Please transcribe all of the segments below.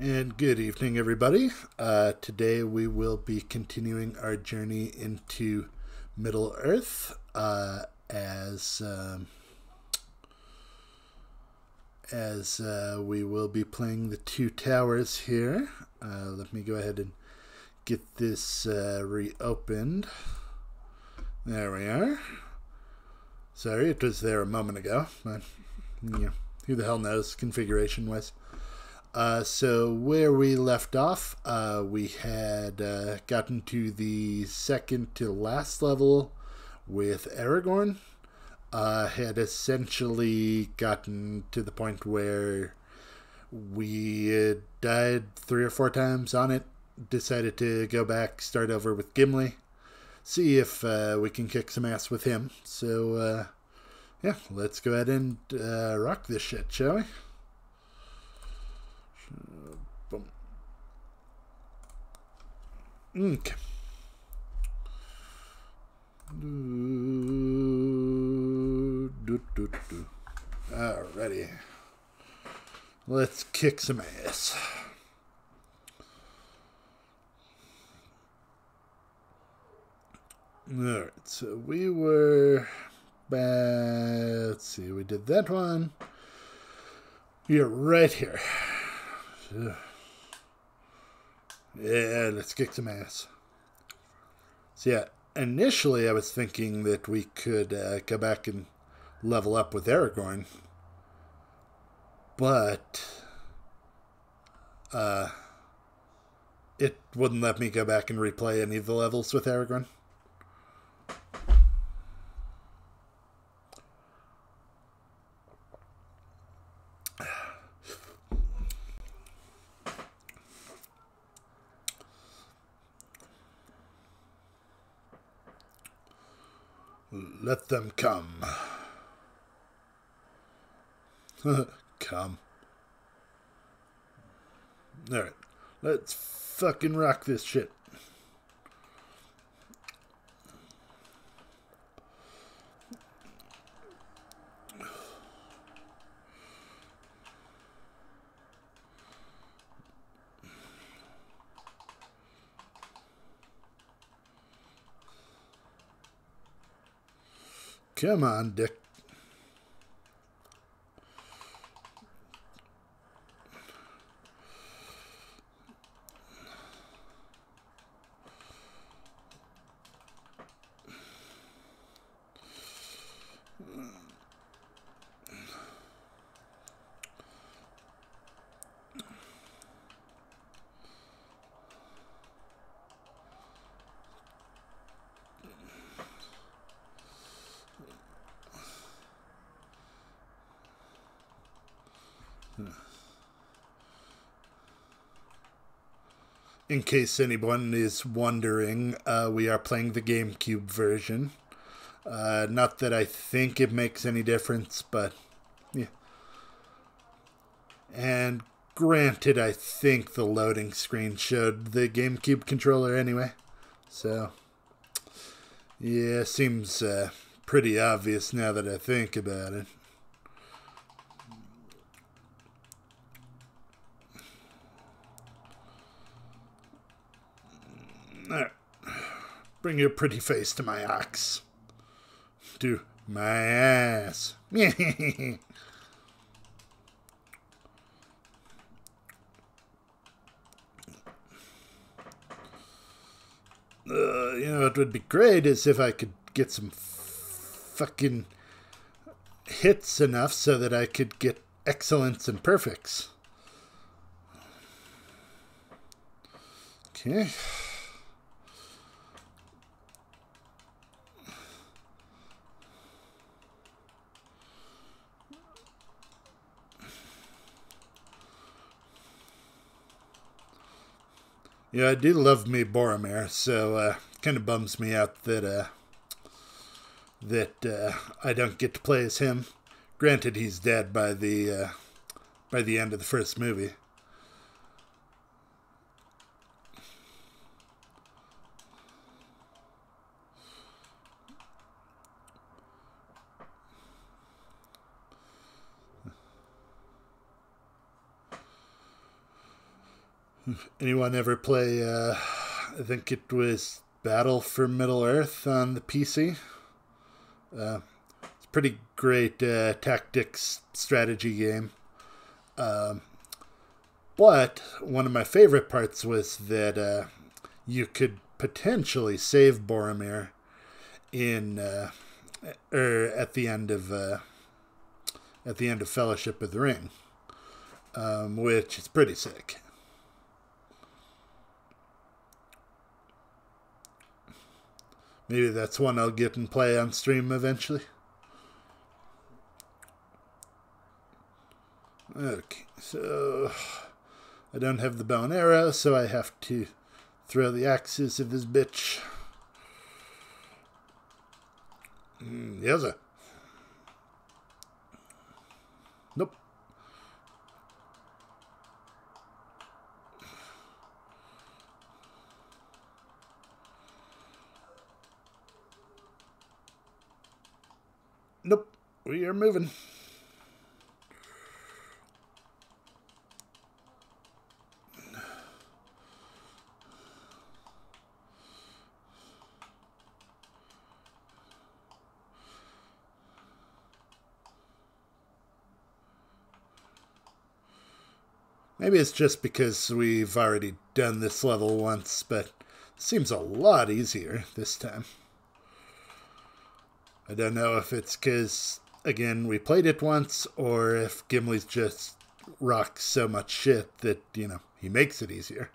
And good evening, everybody. Uh, today we will be continuing our journey into Middle Earth uh, as um, as uh, we will be playing the two towers here. Uh, let me go ahead and get this uh, reopened. There we are. Sorry, it was there a moment ago, but know, who the hell knows configuration wise. Uh, so where we left off, uh, we had uh, gotten to the second to last level with Aragorn. Uh, had essentially gotten to the point where we died three or four times on it. Decided to go back, start over with Gimli, see if uh, we can kick some ass with him. So uh, yeah, let's go ahead and rock this shit, shall we? Boom. Okay. Do, do, do, do. Alrighty. Let's kick some ass. Alright, so we were. Let's see, we did that one. Are right here. Yeah, let's kick some ass. So yeah, initially I was thinking that we could uh, go back and level up with Aragorn, but uh, it wouldn't let me go back and replay any of the levels with Aragorn. Let them come. come. Alright. Let's fucking rock this shit. Come on, Dick. In case anyone is wondering, uh, we are playing the GameCube version. Uh, not that I think it makes any difference, but yeah. And granted, I think the loading screen showed the GameCube controller anyway. So, yeah, seems uh, pretty obvious now that I think about it. Bring your pretty face to my axe. To my ass. uh, you know, it would be great is if I could get some fucking hits enough so that I could get excellence and perfects. Okay. Yeah, I do love me Boromir, so uh, kind of bums me out that uh, that uh, I don't get to play as him. Granted, he's dead by the uh, by the end of the first movie. Anyone ever play, uh, I think it was Battle for Middle Earth on the PC? Uh, it's a pretty great uh, tactics strategy game. Um, but one of my favorite parts was that uh, you could potentially save Boromir in uh, er, at the end of uh, at the end of Fellowship of the Ring, um, which is pretty sick. Maybe that's one I'll get and play on stream eventually. Okay, so I don't have the bow and arrow, so I have to throw the axes of this bitch. Mm, yes, sir. Nope. Nope. We are moving. Maybe it's just because we've already done this level once, but seems a lot easier this time. I don't know if it's because, again, we played it once, or if Gimli's just rocks so much shit that, you know, he makes it easier.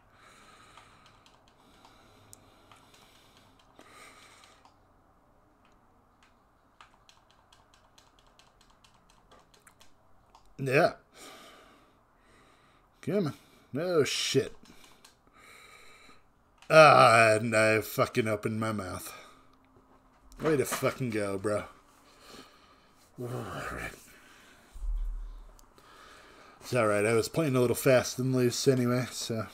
Yeah. Come on. Oh, shit. Ah, and I fucking opened my mouth. Way to fucking go, bro. Alright. It's alright. I was playing a little fast and loose anyway, so.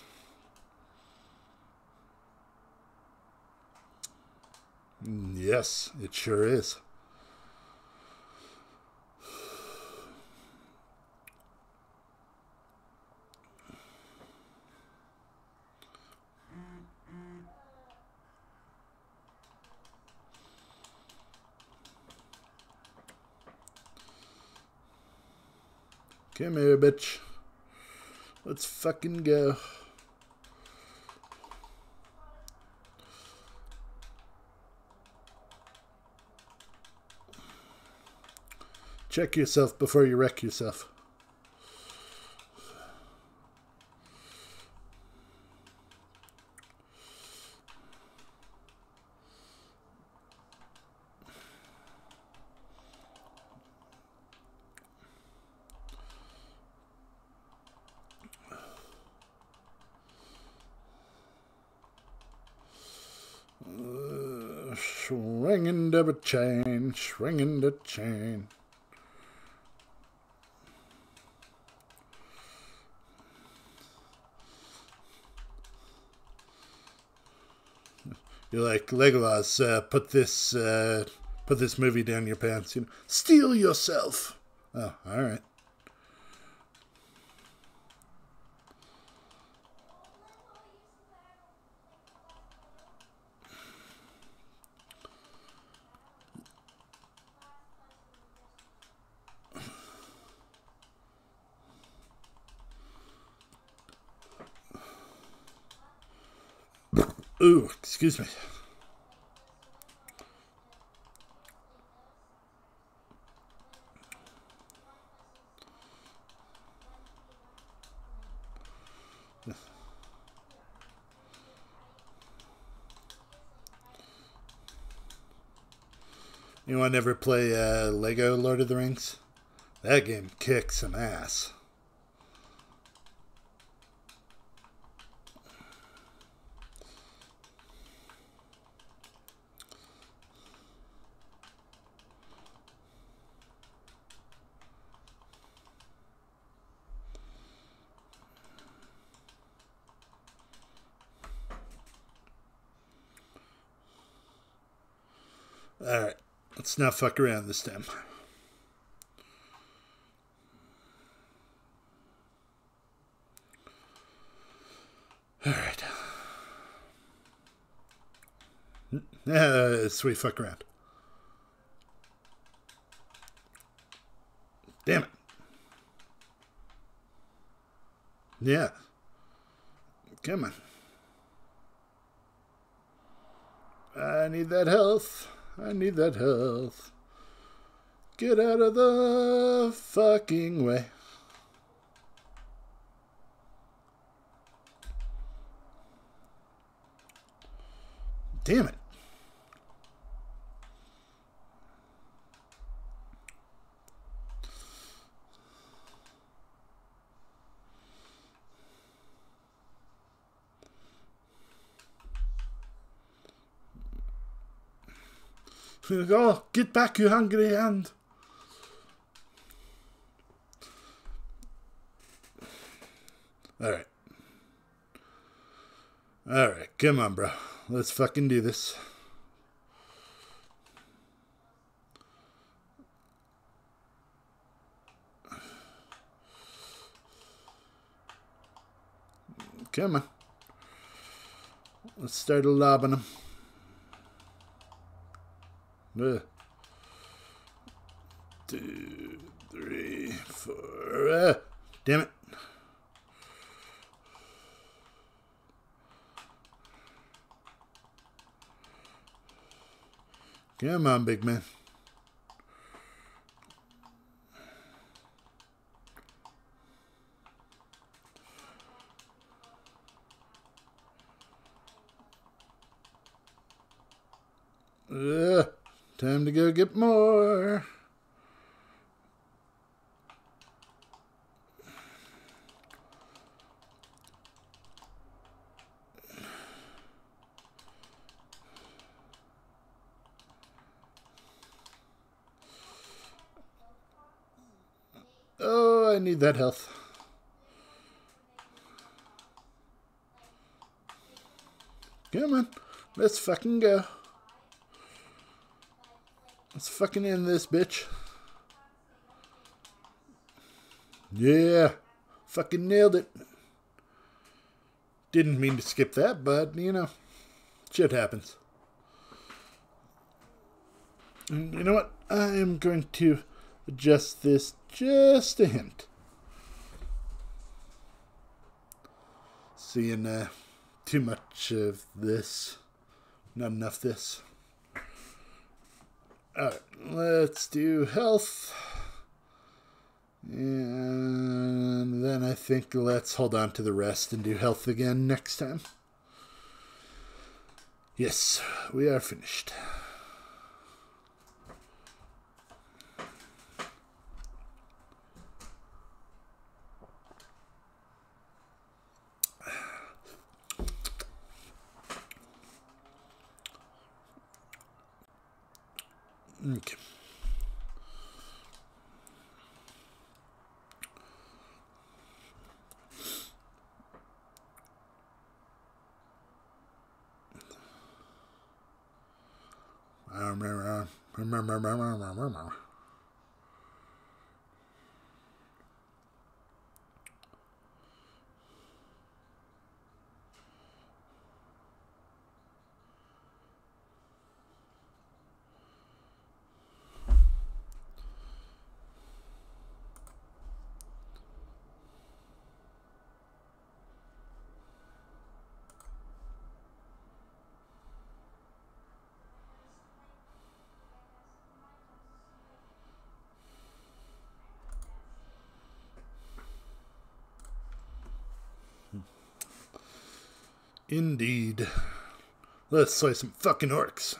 Mm, yes, it sure is. Come here, bitch. Let's fucking go. Check yourself before you wreck yourself. swinging the chain, swinging the chain. You're like Legolas. Uh, put this, uh, put this movie down your pants. You know, steel yourself. Oh, all right. Ooh, excuse me. Anyone ever play uh, Lego Lord of the Rings? That game kicks some ass. Let's not fuck around this time. All right. Uh, yeah, sweet fuck around. Damn it. Yeah. Come on. I need that health. I need that health. Get out of the fucking way. Damn it. Oh, get back, you hungry hand. All right. All right, come on, bro. Let's fucking do this. Come on. Let's start lobbing them. Uh, two, three, four. Uh, damn it. Come on, big man. Uh, time to go get more. Oh, I need that health. Come on, let's fucking go. Let's fucking end this bitch. Yeah, fucking nailed it. Didn't mean to skip that, but you know, shit happens. And you know what? I am going to adjust this just a hint. Seeing uh, too much of this, not enough this. Alright, let's do health. And then I think let's hold on to the rest and do health again next time. Yes, we are finished. Okay. Indeed. Let's slay some fucking orcs.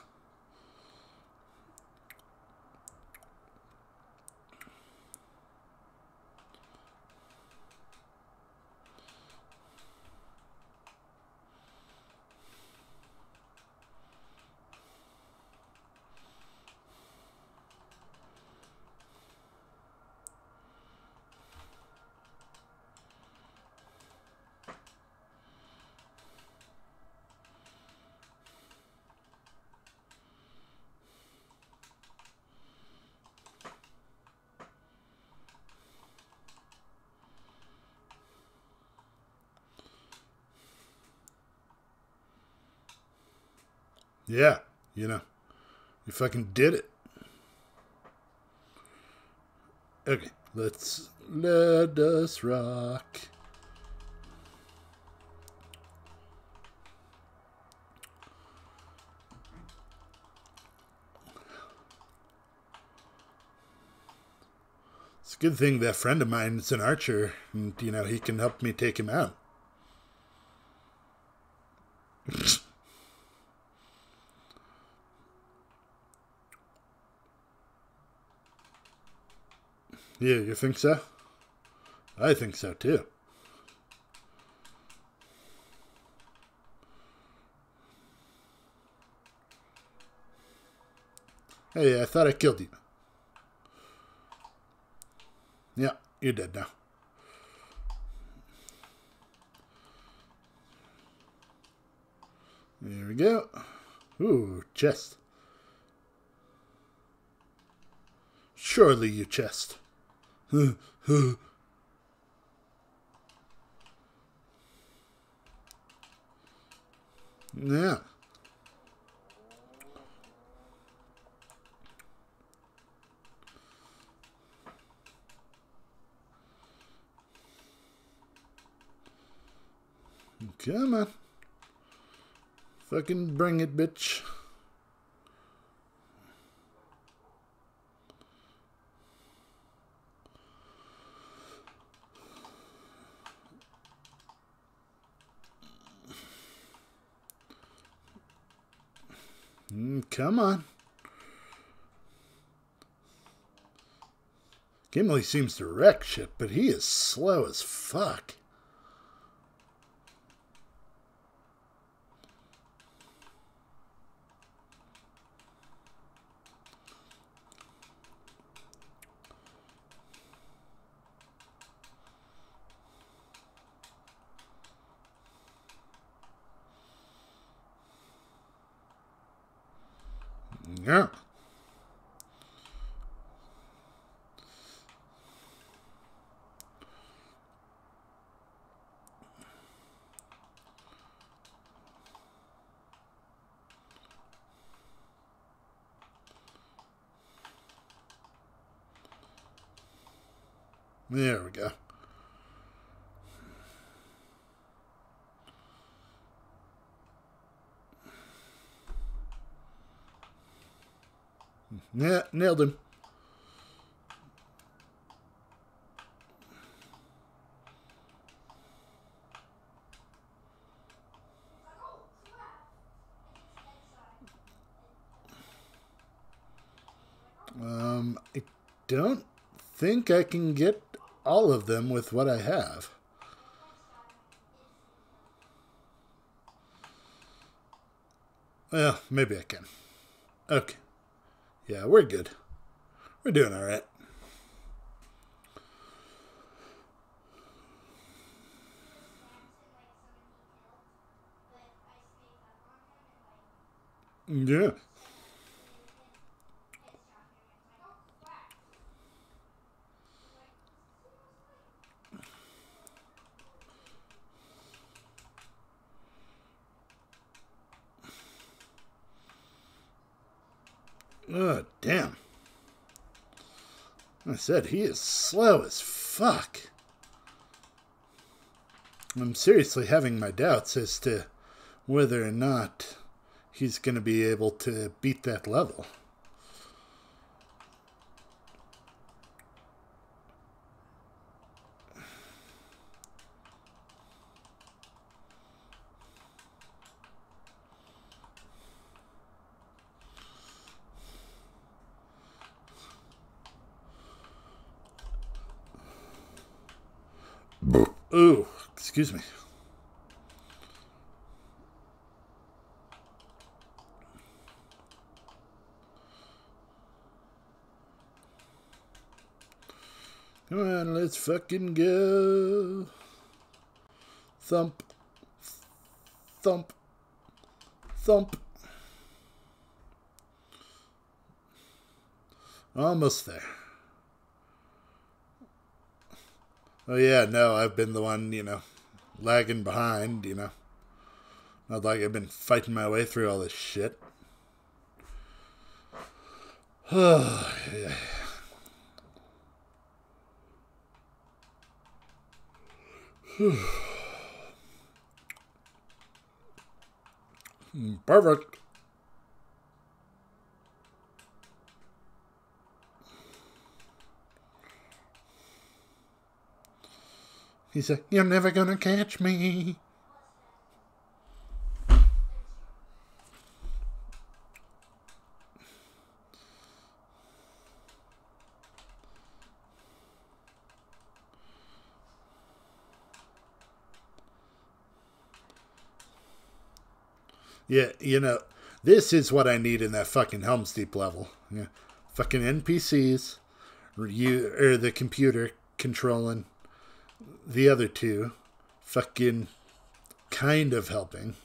Yeah, you know, you fucking did it. Okay, let's let us rock. It's a good thing that friend of mine is an archer, and you know he can help me take him out. Yeah, you think so? I think so too. Hey, I thought I killed you. Yeah, you're dead now. There we go. Ooh, chest. Surely you chest. yeah. Come on. Fucking bring it, bitch. Mm, come on. Gimli seems to wreck shit, but he is slow as fuck. Yeah. There we go. Yeah, nailed him. Um, I don't I can get all of them with what I have. Well, maybe I can. Okay. Yeah, we're good. We're doing all right. Yeah. Oh, damn. I said, he is slow as fuck. I'm seriously having my doubts as to whether or not he's going to be able to beat that level. Ooh, excuse me. Come on, let's fucking go. Thump. Thump. Thump. Almost there. Oh yeah, no, I've been the one, you know, lagging behind, you know. Not like I've been fighting my way through all this shit. Hmm, perfect. He said, You're never gonna catch me. Yeah, you know, this is what I need in that fucking Helm's Deep level. Yeah. Fucking NPCs, you or the computer controlling the other two, fucking kind of helping.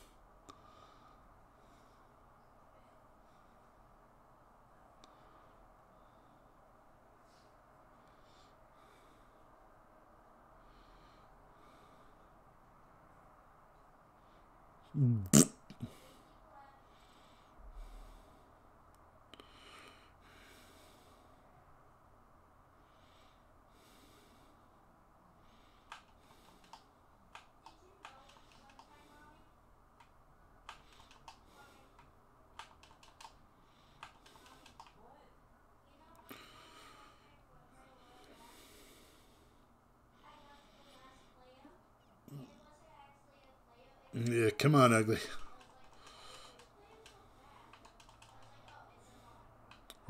Yeah, come on, ugly.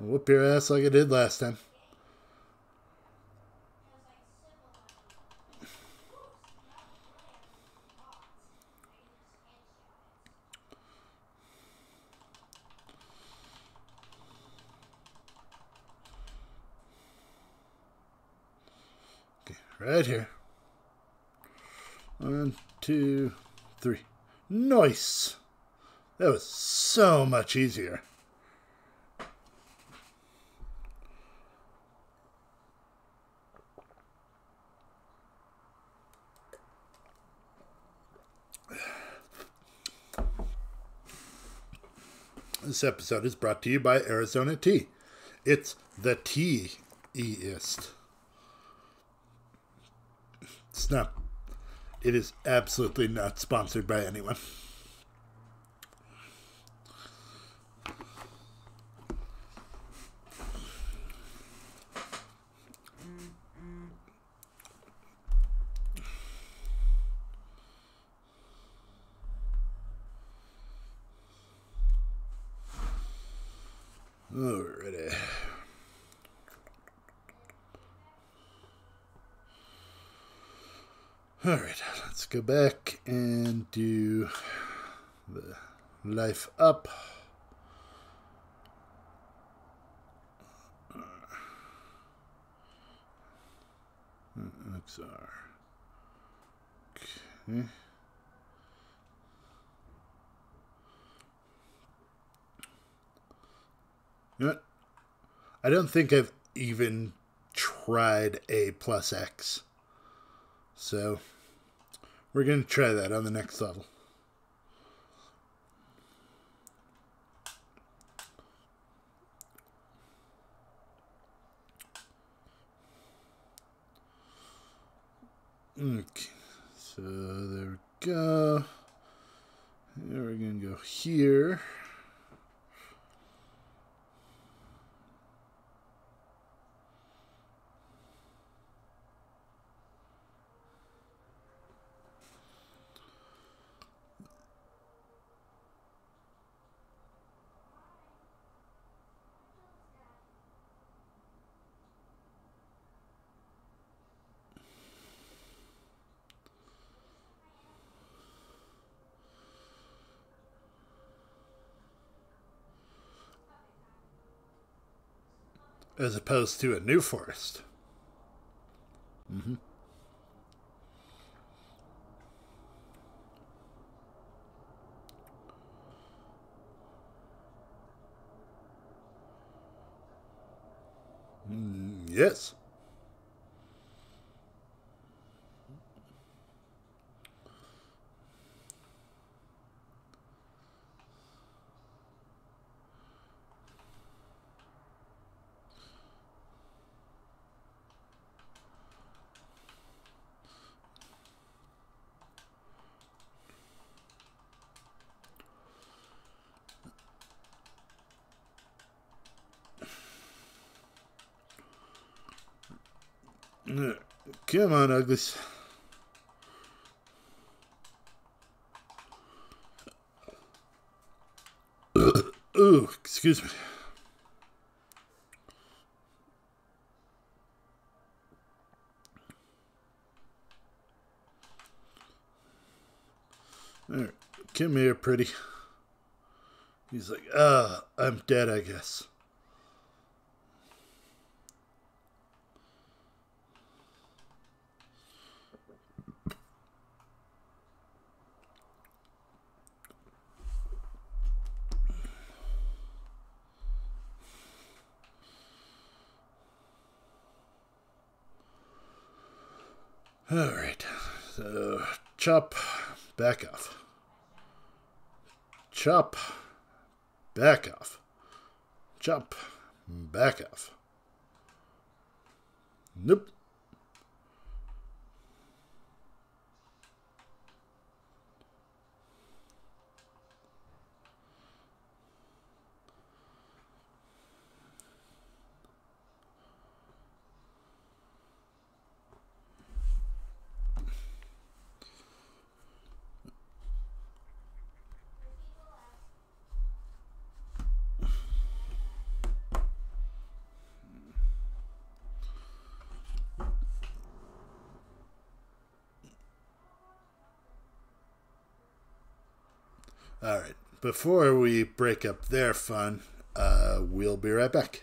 I'll whoop your ass like I did last time. Right here. One, two, three. Nice. That was so much easier. This episode is brought to you by Arizona Tea. It's the tea-east. It's not it is absolutely not sponsored by anyone. Alrighty. All right, let's go back and do the life up. XR. Okay. You know what? I don't think I've even tried A plus X. So we're going to try that on the next level. Okay, so there we go. Here we're going to go here. As opposed to a new forest. Mm-hmm. Mm, yes. Come on, uglies. Ooh, excuse me. All right, come here, pretty. He's like, ah, I'm dead, I guess. All right, so chop, back off. Chop, back off. Chop, back off. Nope. All right. Before we break up their fun, uh, we'll be right back.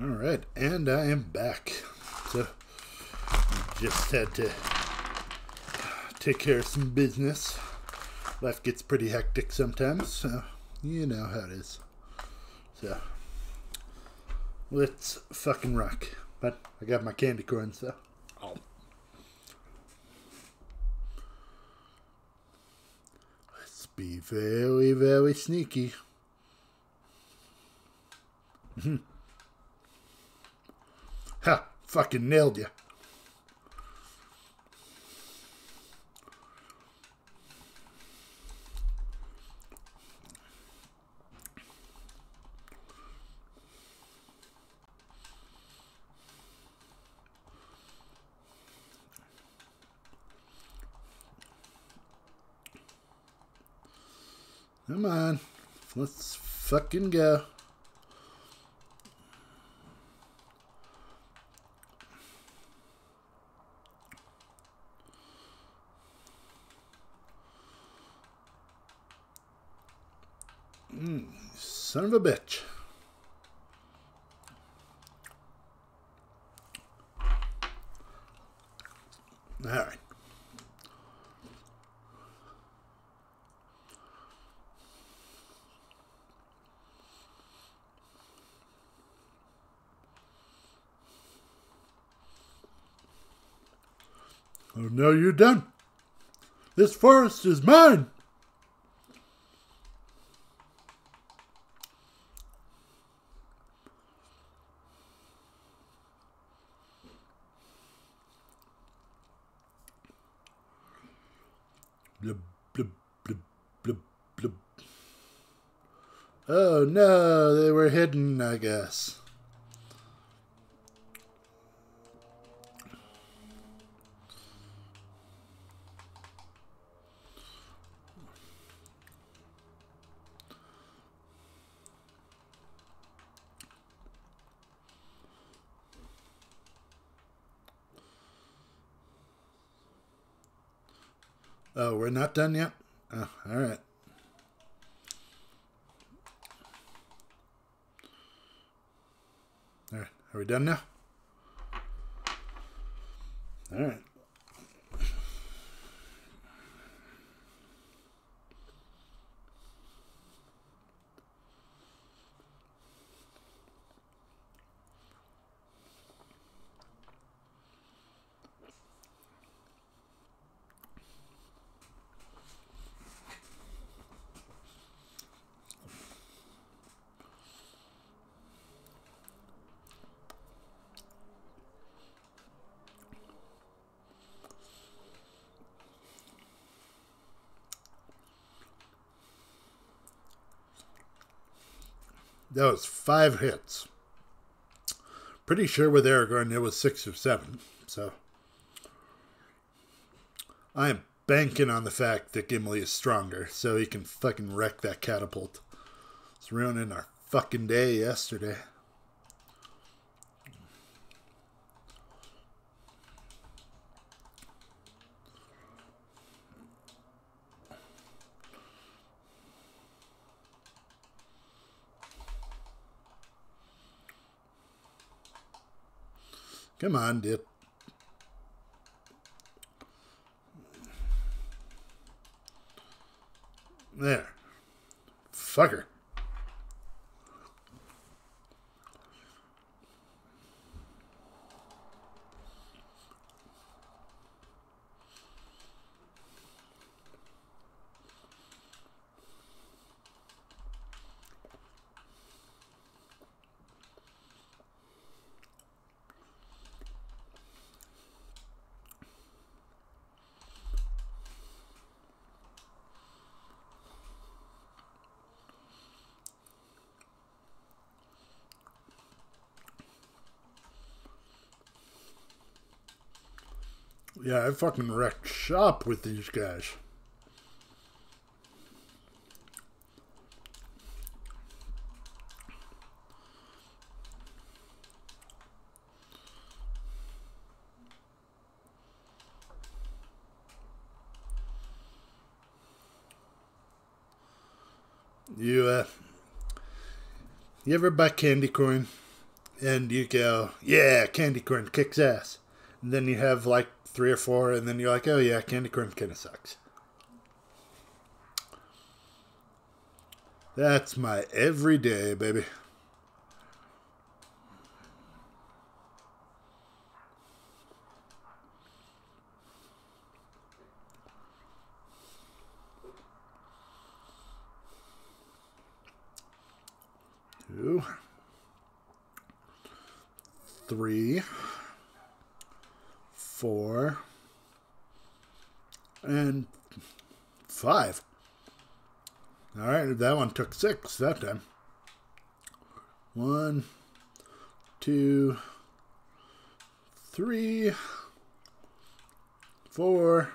All right, and I am back. So, just had to take care of some business. Life gets pretty hectic sometimes, so you know how it is. So, let's fucking rock. But I got my candy corn, so. Oh. Let's be very, very sneaky. Mm-hmm. Ha! Fucking nailed you. Come on. Let's fucking go. Mm, son of a bitch. All right. Oh, no, you're done. This forest is mine. Oh no, they were hidden, I guess. Oh, we're not done yet? Oh, all right. All right. Are we done now? All right. That was five hits. Pretty sure with Aragorn it was six or seven. So I am banking on the fact that Gimli is stronger, so he can fucking wreck that catapult. It's ruining our fucking day yesterday. Come on, dip. There. Fucker. Yeah, I fucking wrecked shop with these guys. You, uh, you ever buy candy corn and you go, yeah, candy corn kicks ass. And then you have like three or four, and then you're like, oh yeah, candy corn kind of sucks. That's my everyday, baby. Two, three, four, and five. All right, that one took six that time. One, two, three, four,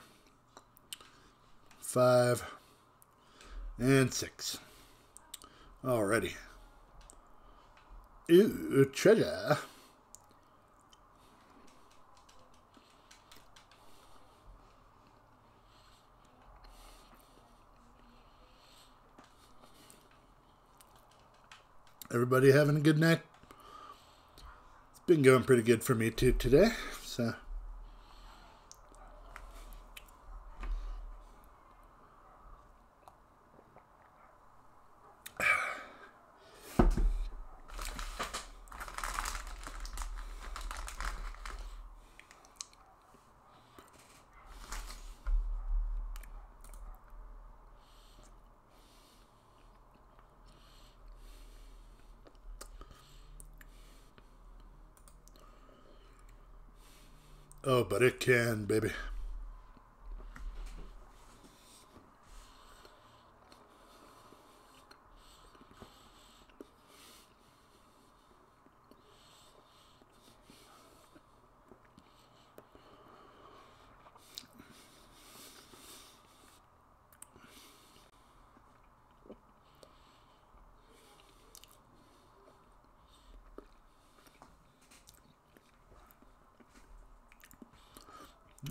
five, and six. Alrighty. Ooh, treasure. Everybody having a good night? It's been going pretty good for me too today, so. Oh, but it can, baby.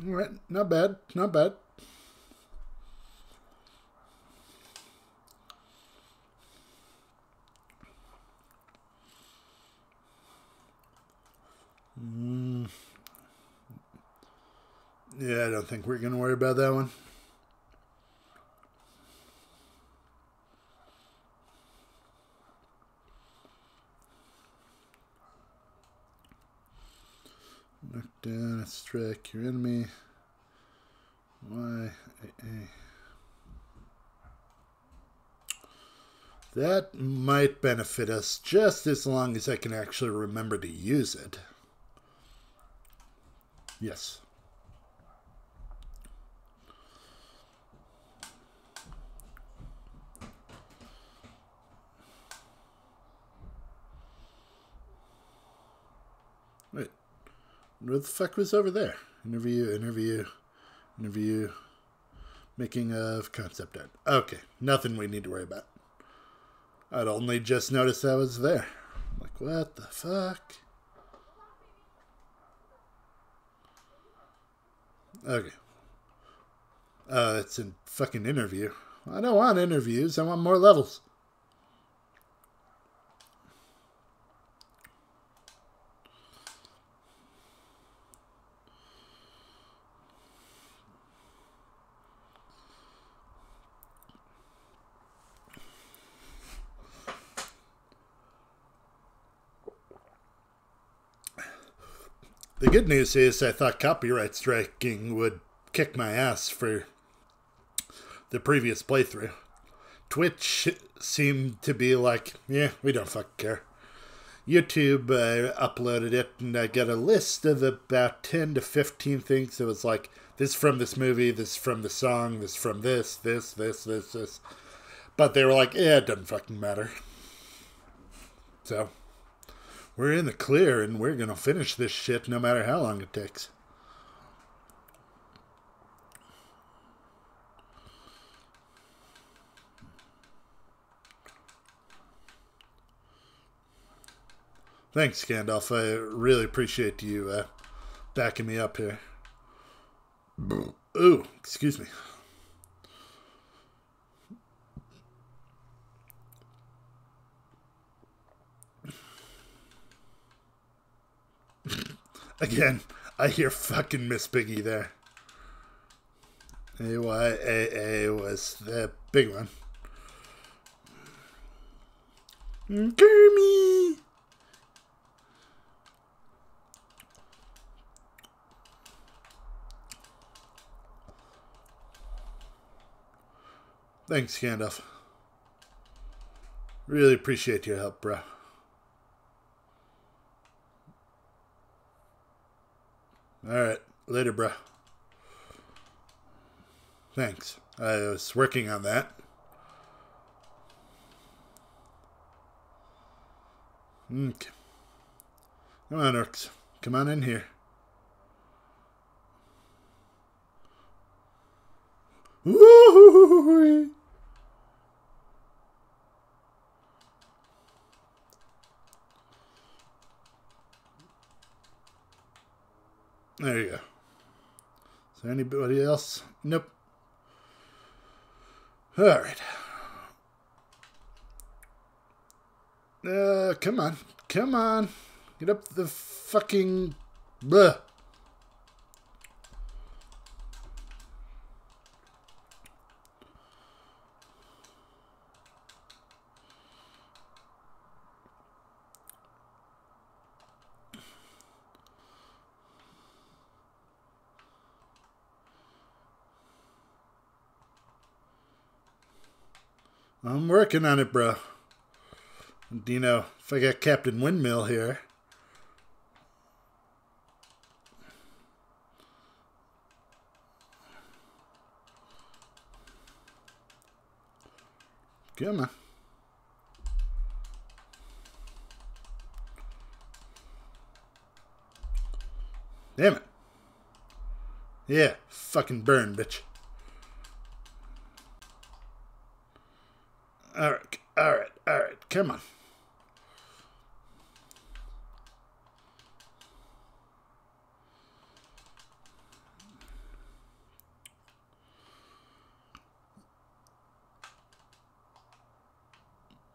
All right, not bad, not bad. Mm. Yeah, I don't think we're going to worry about that one. Knock down, strike your enemy. Why? That might benefit us just as long as I can actually remember to use it. Yes. Wait. What the fuck was over there? Interview, interview, interview, making of concept art. Okay, nothing we need to worry about. I'd only just noticed I was there. Like, what the fuck? Okay. Uh, it's a fucking interview. I don't want interviews. I want more levels. Good news is I thought copyright striking would kick my ass for the previous playthrough. Twitch seemed to be like, yeah, we don't fucking care. YouTube uh, uploaded it, and I got a list of about 10 to 15 things that was like, this from this movie, this from the song, this from this, this, this, this, this. But they were like, yeah, it doesn't fucking matter. So, we're in the clear, and we're going to finish this shit no matter how long it takes. Thanks, Gandalf. I really appreciate you uh, backing me up here. Ooh, excuse me. Again, I hear fucking Miss Piggy there. AYAA was the big one. Kermie! Thanks, Gandalf. Really appreciate your help, bro. Alright, later, bro. Thanks. I was working on that. Mm, okay. Come on, Orcs. Come on in here. Woo! There you go. Is there anybody else? Nope. All right. Uh, come on. Come on. Get up the fucking... Blah. I'm working on it, bro. You know, if I got Captain Windmill here. Come on. Damn it. Yeah, fucking burn, bitch. All right, all right, all right. Come on.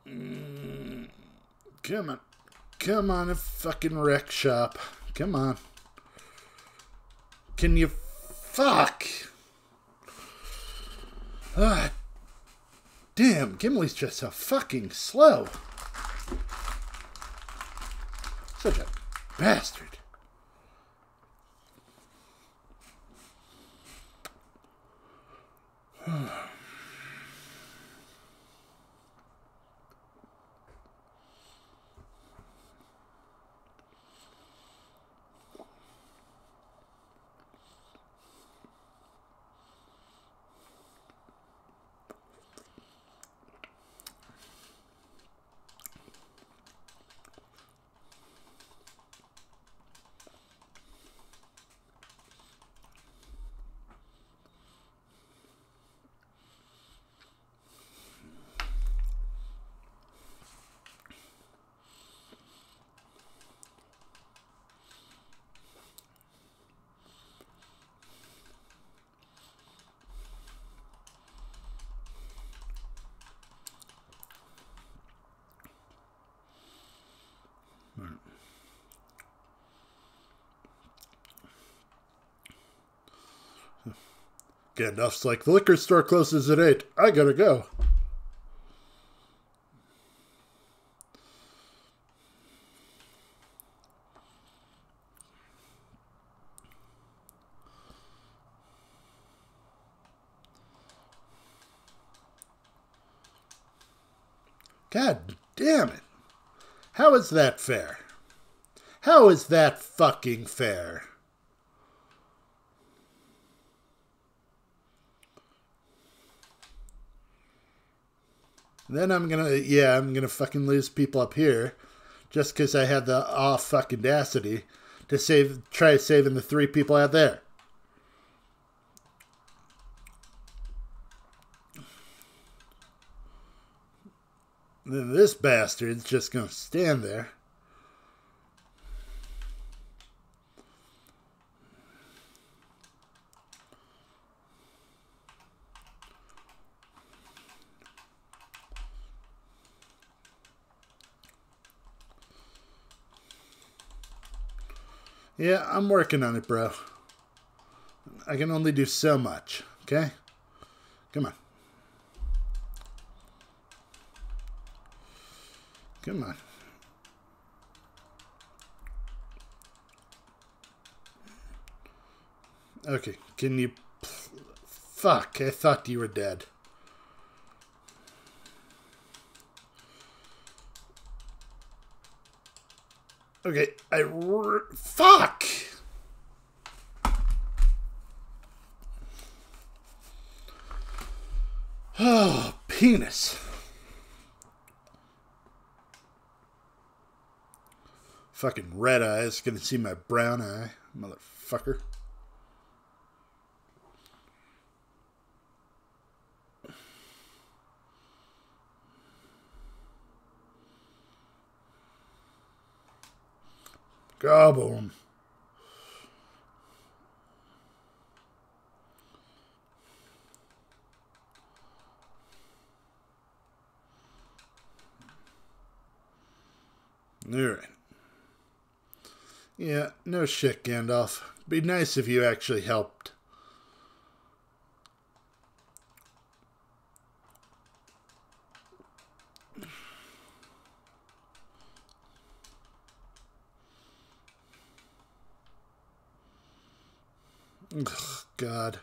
Mm, come on. Come on, a fucking wreck shop. Come on. Can you fuck? Ah, Damn, Gimli's just so fucking slow. Such a bastard. Gandalf's like, the liquor store closes at 8. I gotta go. God damn it. How is that fair? How is that fucking fair? Then I'm gonna, yeah, I'm gonna fucking lose people up here, just because I had the off fucking audacity to save, try saving the three people out there. Then this bastard's just gonna stand there. Yeah, I'm working on it, bro. I can only do so much, okay? Come on. Come on. Okay, can you... Fuck, I thought you were dead. Okay, I... Fuck! Oh, penis. Fucking red eyes. Gonna see my brown eye, motherfucker. 'Em. Alright. Yeah, no shit, Gandalf. Be nice if you actually helped. Ugh, God.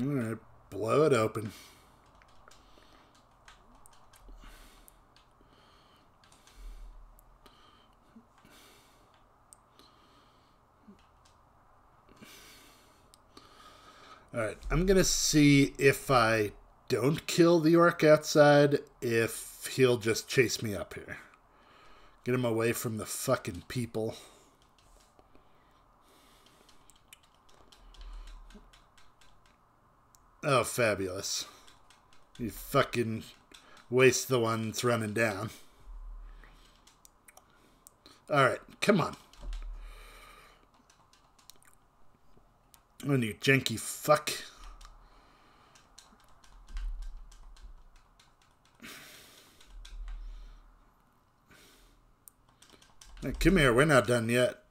All right, blow it open. All right, I'm going to see if I don't kill the orc outside, if he'll just chase me up here. Get him away from the fucking people. Oh, fabulous. You fucking waste the ones running down. Alright, come on. Oh, you janky fuck. Hey, come here, we're not done yet.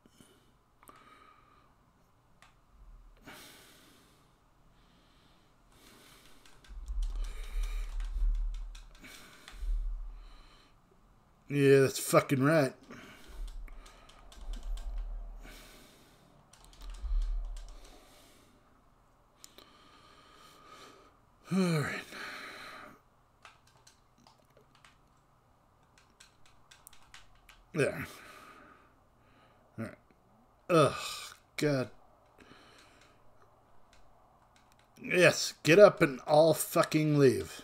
Yeah, that's fucking right. All right. There. All right. Ugh, God. Yes, get up and all fucking leave.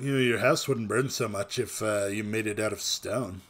You know, your house wouldn't burn so much if uh, you made it out of stone.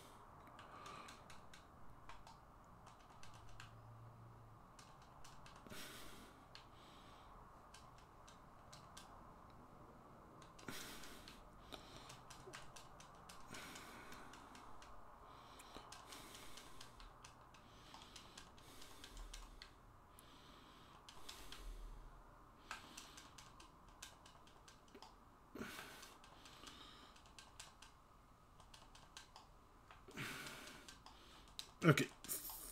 Okay.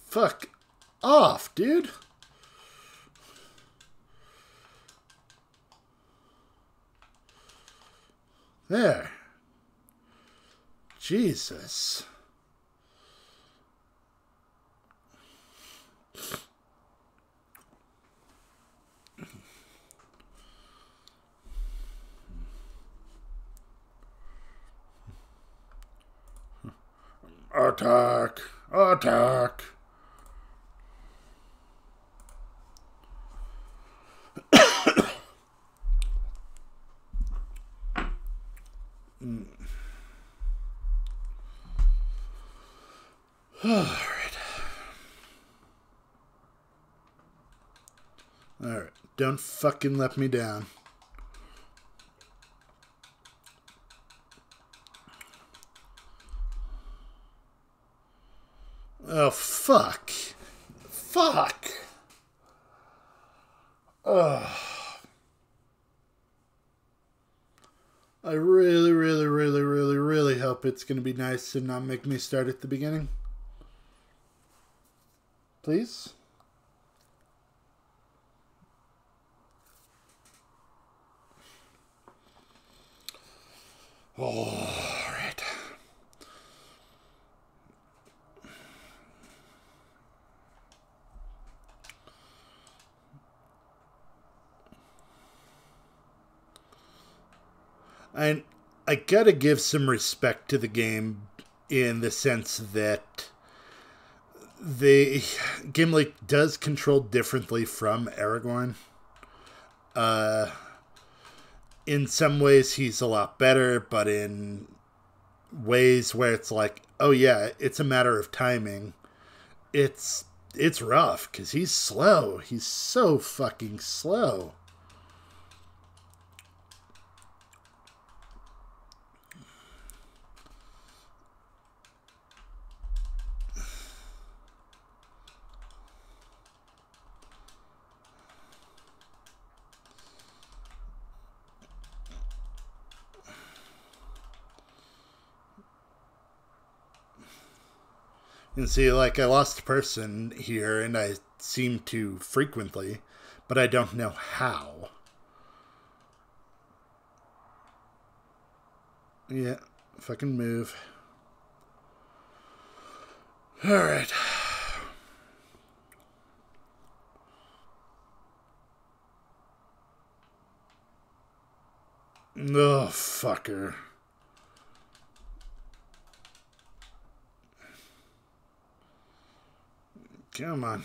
Fuck off, dude. There. Jesus. Attack! Attack! Alright. Alright. Don't fucking let me down. Oh, fuck. Fuck. Ugh. I really, really, really, really, really hope it's going to be nice and not make me start at the beginning. Please? All right. And I gotta give some respect to the game in the sense that the Gimli does control differently from Aragorn. Uh, in some ways, he's a lot better, but in ways where it's like, oh yeah, it's a matter of timing. It's it's rough because he's slow. He's so fucking slow. And see, like, I lost a person here, and I seem to frequently, but I don't know how. Yeah, fucking move. Alright. Oh, fucker. Come on.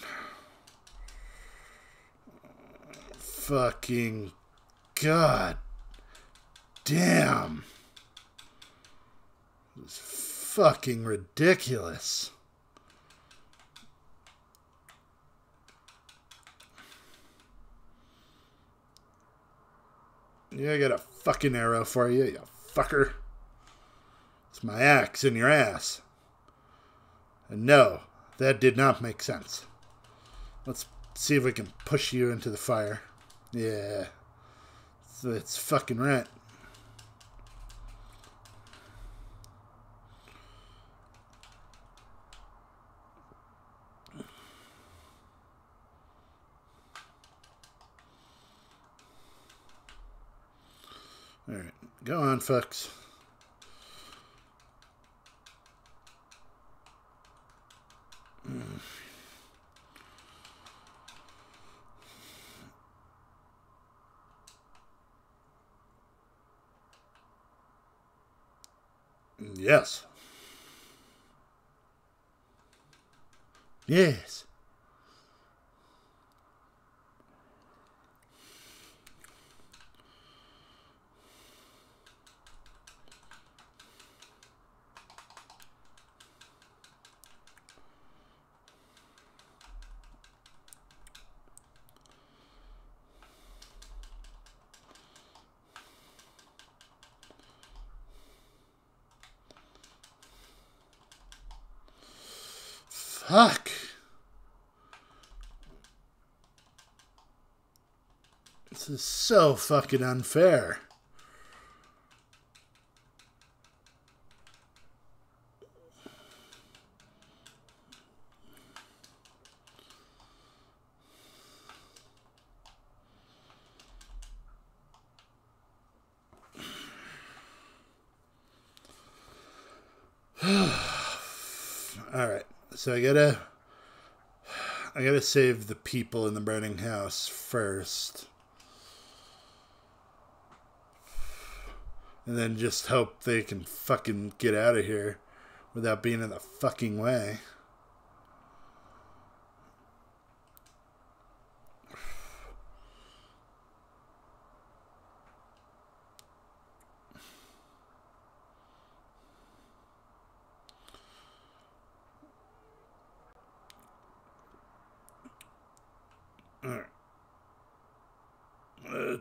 Fucking God. Damn. It's fucking ridiculous. Yeah, I got a fucking arrow for you, you fucker. It's my axe in your ass. And no, that did not make sense. Let's see if we can push you into the fire. Yeah. That's fucking right. Alright, go on, fucks. Yes. Yes. Fuck. This is so fucking unfair. All right. So I gotta I gotta save the people in the burning house first. And then just hope they can fucking get out of here without being in the fucking way.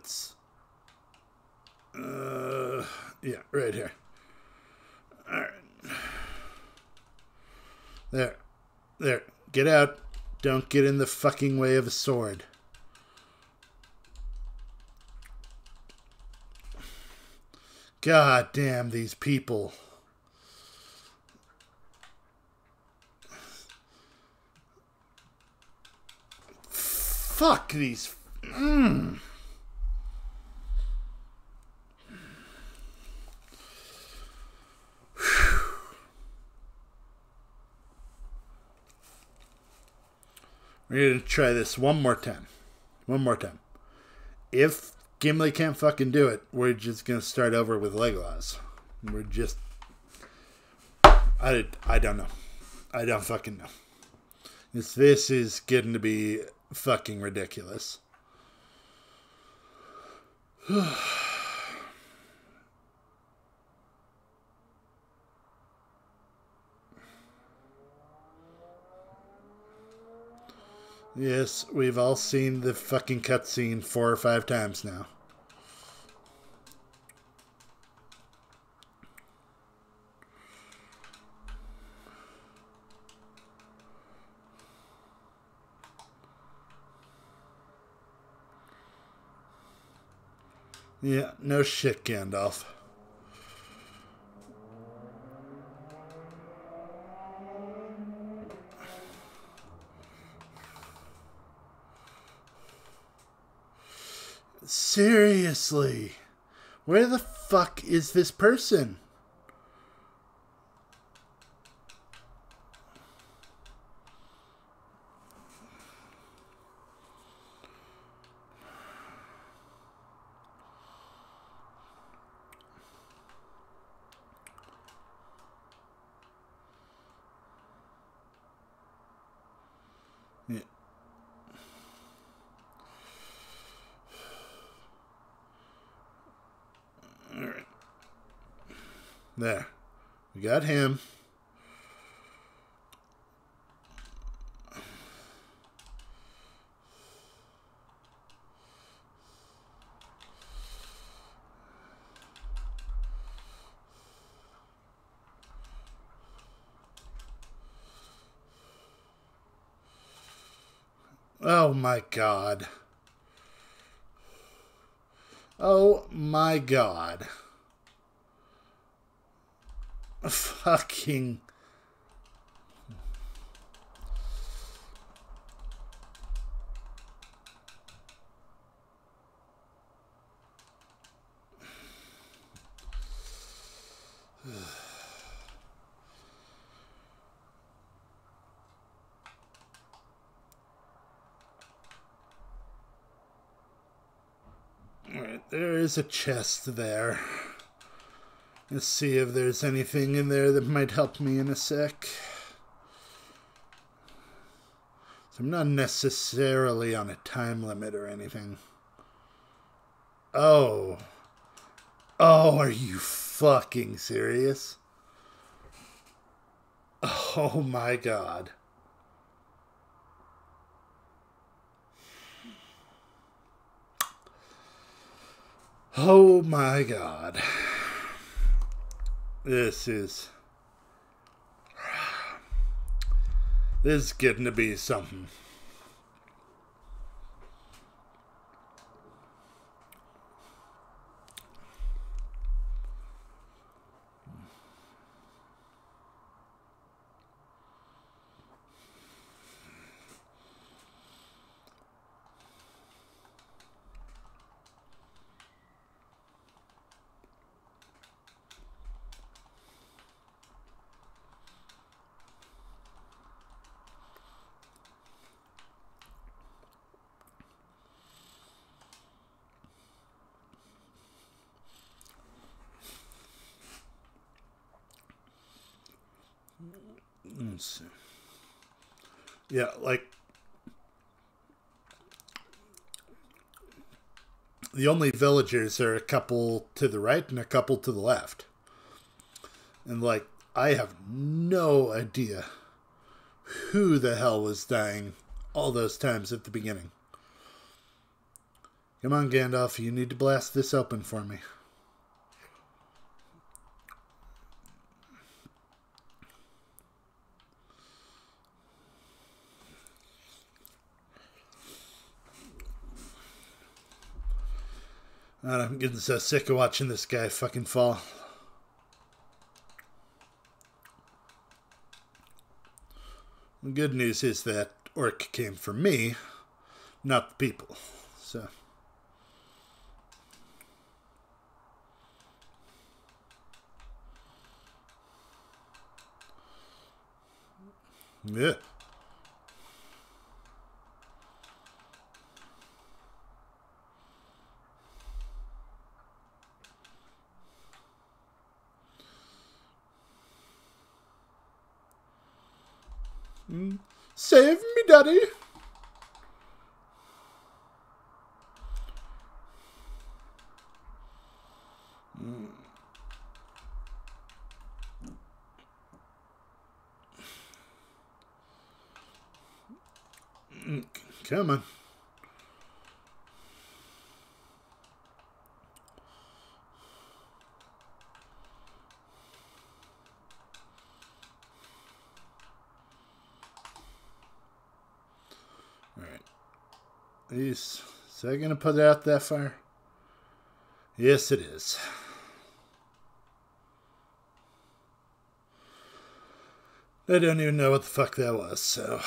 let's. Uh, yeah, right here. All right. There. There. Get out. Don't get in the fucking way of a sword. God damn these people. Fuck these. Mm. We're going to try this one more time. One more time. If Gimli can't fucking do it, we're just going to start over with Legolas. We're just. I, I don't know. I don't fucking know. This, this is getting to be fucking ridiculous. Yes, we've all seen the fucking cutscene four or five times now. Yeah, no shit, Gandalf. Seriously. Where the fuck is this person? There. Got him. Oh my god. Oh my god fucking Alright, there is a chest there. Let's see if there's anything in there that might help me in a sec. So I'm not necessarily on a time limit or anything. Oh. Oh, are you fucking serious? Oh my god. Oh my god. This is. This is getting to be something. Let's see. Yeah, like the only villagers are a couple to the right and a couple to the left. And like I have no idea who the hell was dying all those times at the beginning. Come on, Gandalf. You need to blast this open for me. I'm getting so sick of watching this guy fucking fall. The good news is that orc came for me, not the people. So. Yeah. Save me, Daddy! Mm. Mm. Come on. Is, is that going to put out that far? Yes, it is. I don't even know what the fuck that was, so.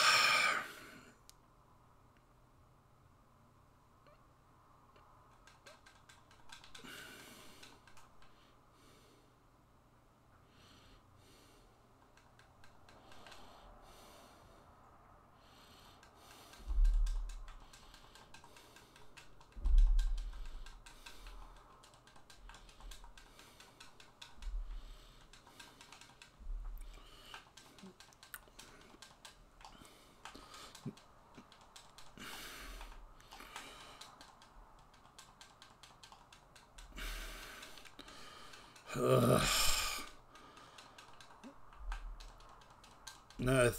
No,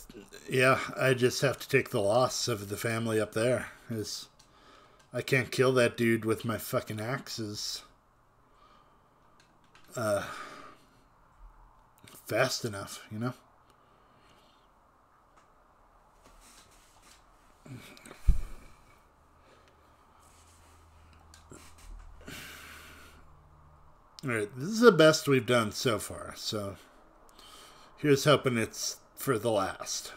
yeah, I just have to take the loss of the family up there. Is I can't kill that dude with my fucking axes. Uh, fast enough, you know. All right, this is the best we've done so far. So here's hoping it's for the last.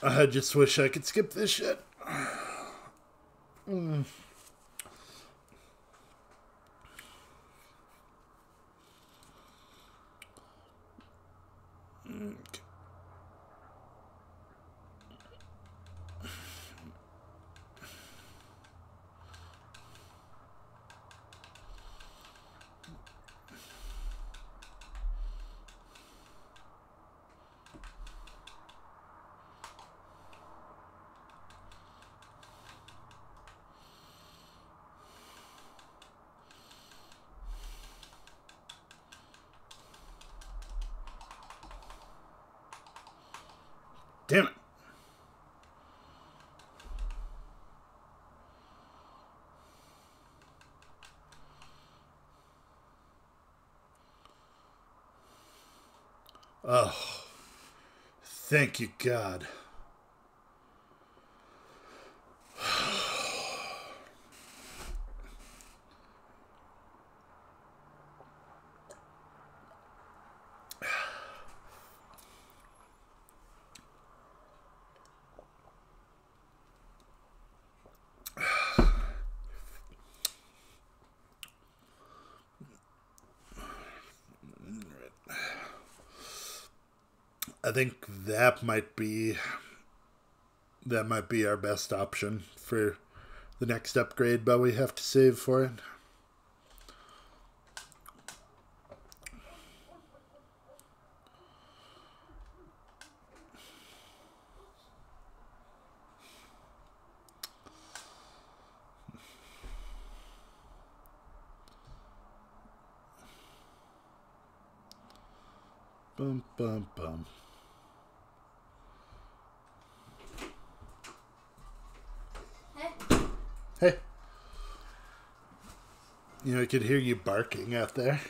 I just wish I could skip this shit. Mm. Okay. Damn it. Oh, thank you, God. I think that might be that might be our best option for the next upgrade, but we have to save for it. Bum bum bum. You know, I could hear you barking out there.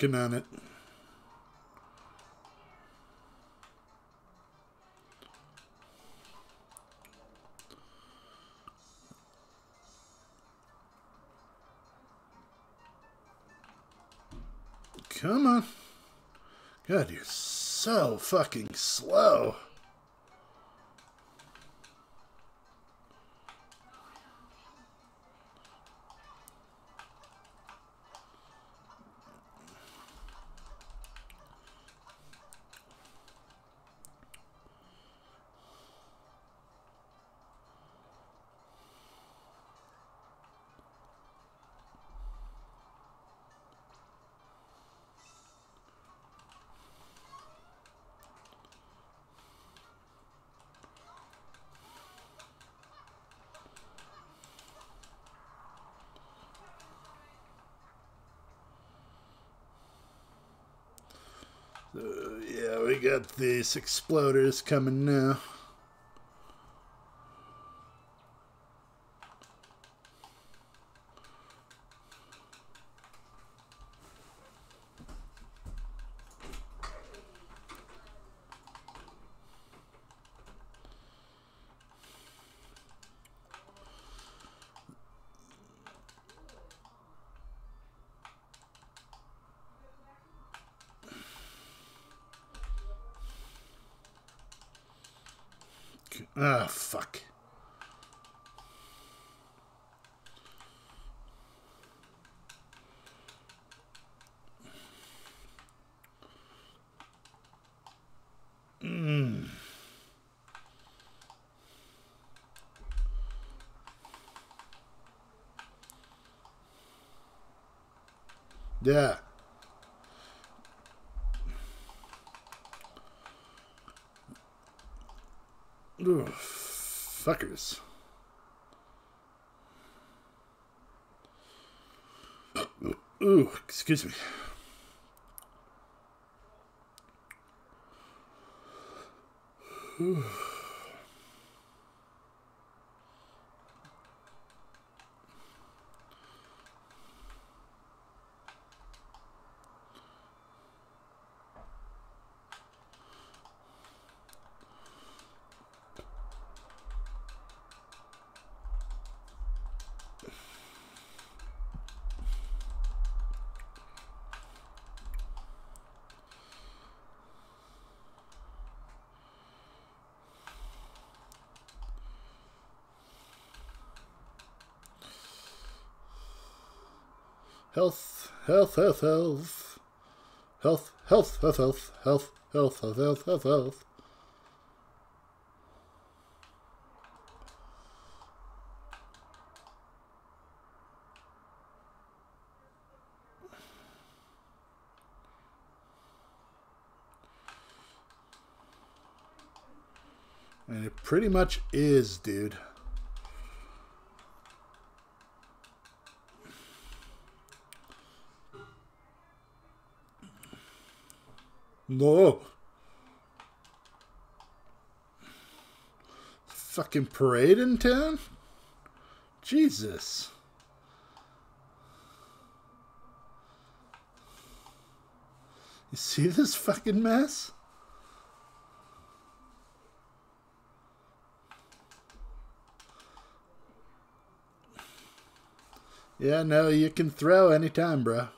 Working on it. Come on. God, you're so fucking slow. Got these exploders coming now. Ah, oh, fuck. Mm. Yeah. Ugh, fuckers. Ooh, excuse me. Ooh. Health, health, health, health, health, health, health, health, health, health, health, health, health. And it pretty much is, dude. No. Fucking parade in town? Jesus. You see this fucking mess? Yeah, no, you can throw anytime, bro.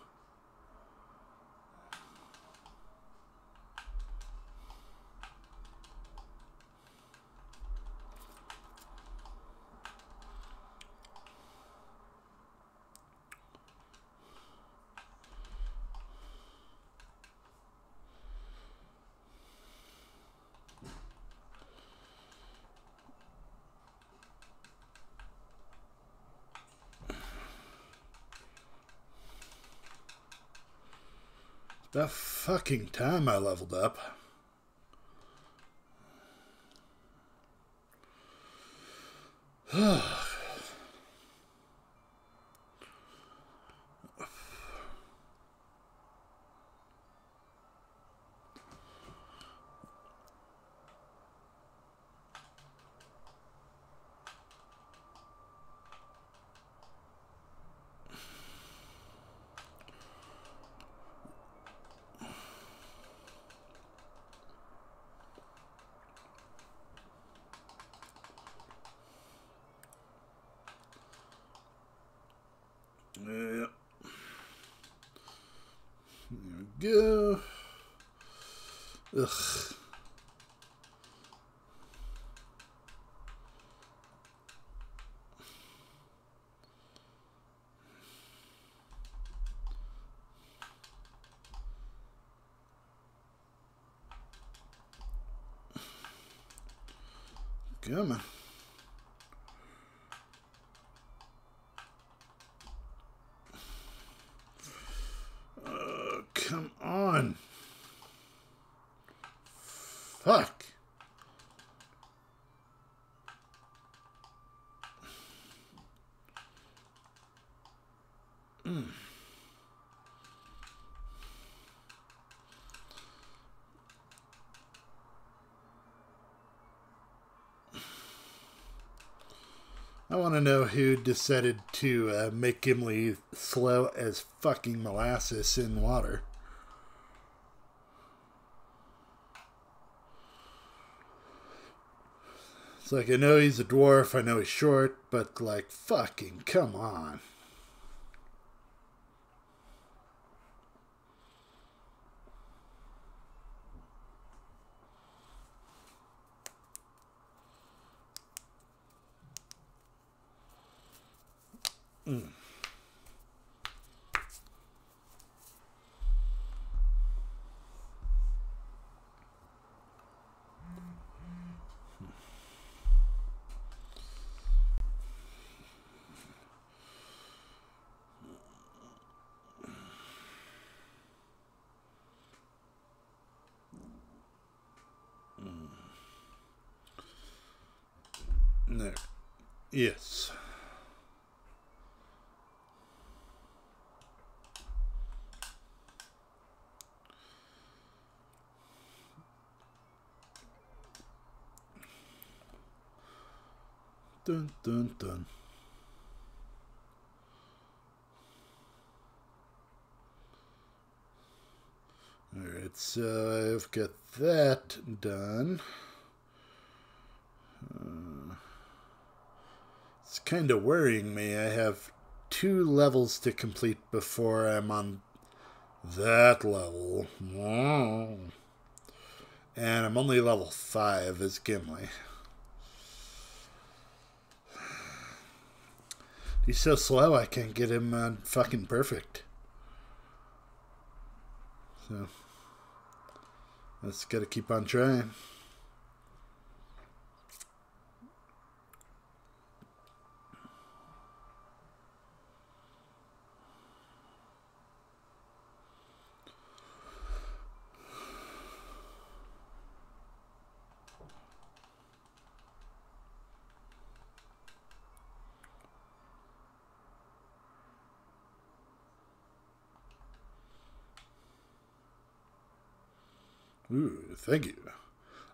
The fucking time I leveled up. Yeah. There we go. Ugh. Come on. Oh, come on. Fuck. I want to know who decided to uh, make Gimli slow as fucking molasses in water. It's like, I know he's a dwarf, I know he's short, but like, fucking come on. No. Yes. Dun dun dun. Alright, so I've got that done. Uh, it's kind of worrying me. I have two levels to complete before I'm on that level. And I'm only level 5 as Gimli. He's so slow I can't get him on fucking perfect. So, let's gotta keep on trying. Ooh, thank you.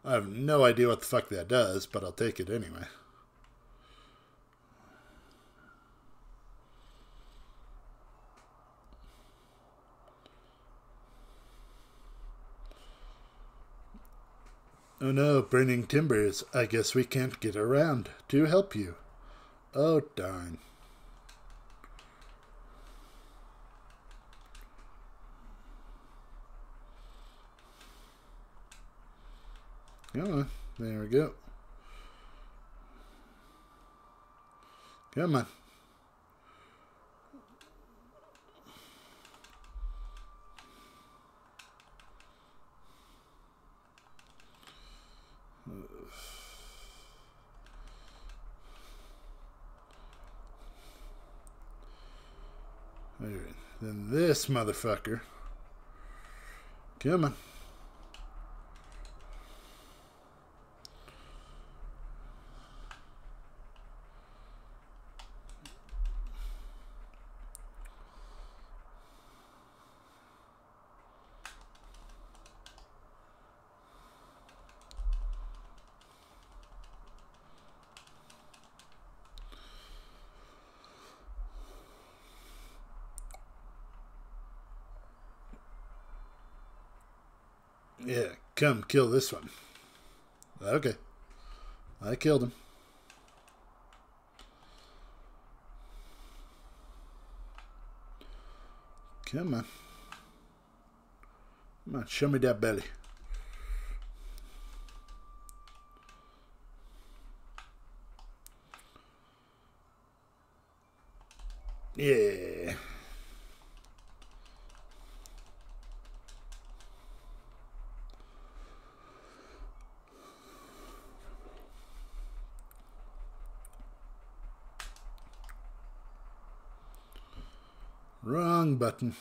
I have no idea what the fuck that does, but I'll take it anyway. Oh no, burning timbers. I guess we can't get around to help you. Oh darn. Come on. There we go. Come on. Then this motherfucker. Come on. Yeah, come kill this one. Okay. I killed him. Come on. Come on, show me that belly. Yeah. Button.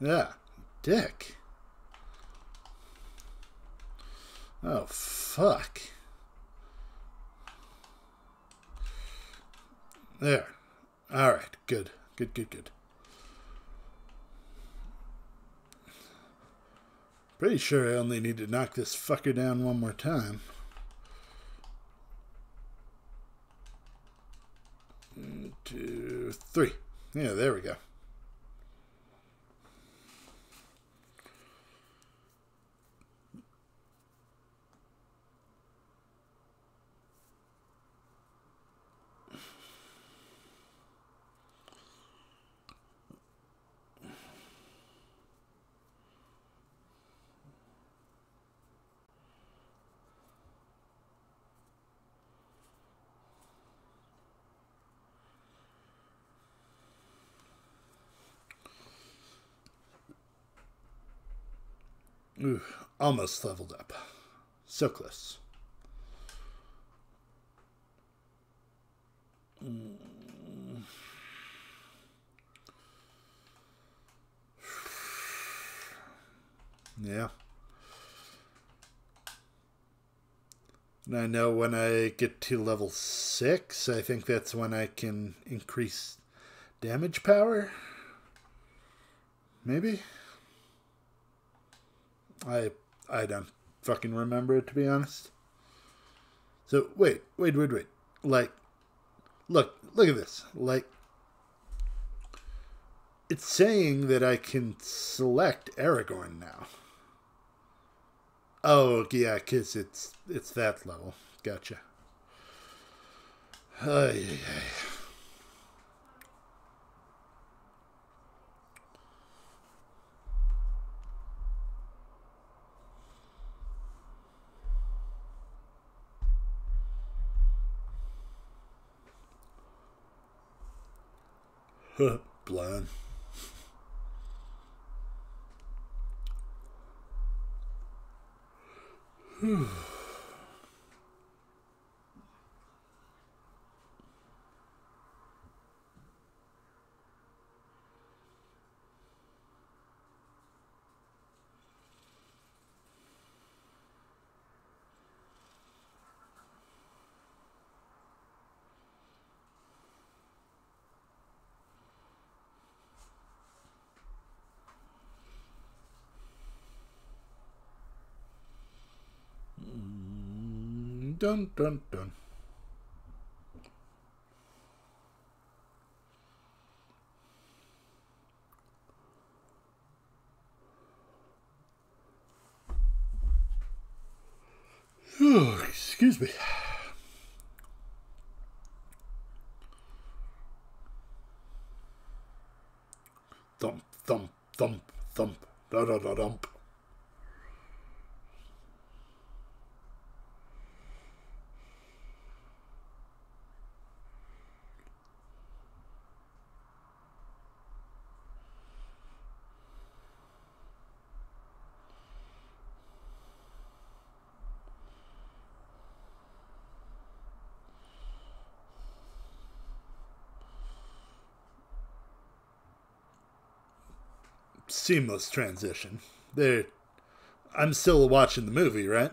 Yeah, dick. Oh, fuck. There. All right, good. Good, good, good. Pretty sure I only need to knock this fucker down one more time. One, two, three. Yeah, there we go. Ooh, almost leveled up. So close. Mm. Yeah. And I know when I get to level 6, I think that's when I can increase damage power. Maybe? I I don't fucking remember it to be honest. So wait, wait, wait, wait. Like look, look at this. Like it's saying that I can select Aragorn now. Oh yeah, cause it's it's that level. Gotcha. Ay, ay, ay. Blind. Dun dun dun. Excuse me. Thump, thump, thump, thump, da da da dump. Seamless transition. There, I'm still watching the movie, right?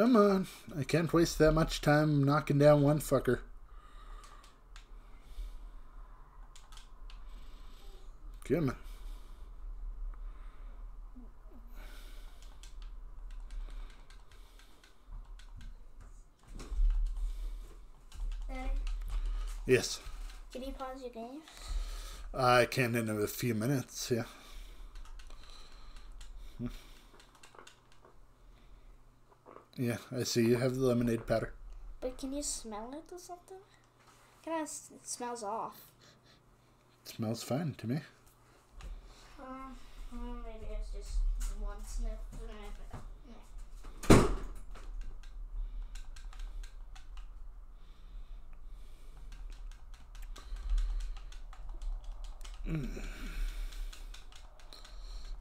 Come on. I can't waste that much time knocking down one fucker. Come on. Yes. can you pause your game? I can in a few minutes, yeah. Yeah, I see you have the lemonade powder. But can you smell it or something? Kind of it smells off. It smells fine to me. Um, maybe it's just one sniff.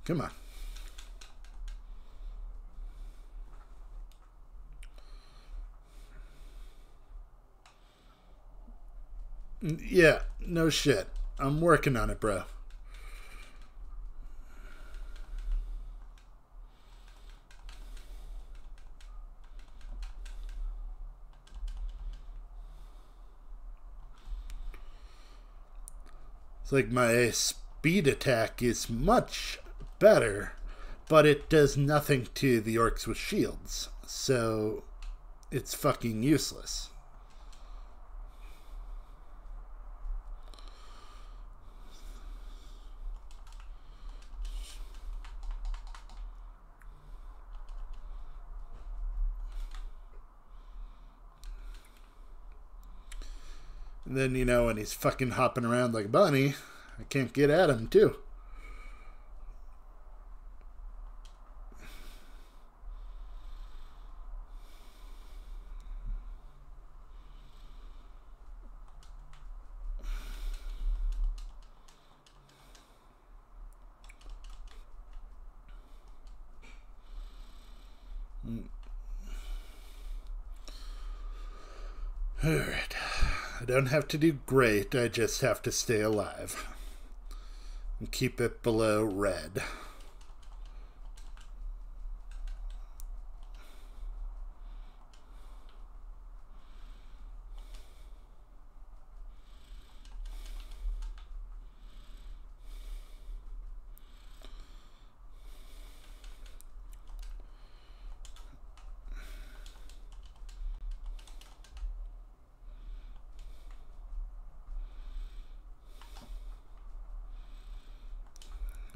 Come on. Yeah, no shit. I'm working on it, bro. It's like my speed attack is much better, but it does nothing to the orcs with shields. So it's fucking useless. And then, you know, when he's fucking hopping around like a bunny, I can't get at him, too. Alright. I don't have to do great, I just have to stay alive. And keep it below red.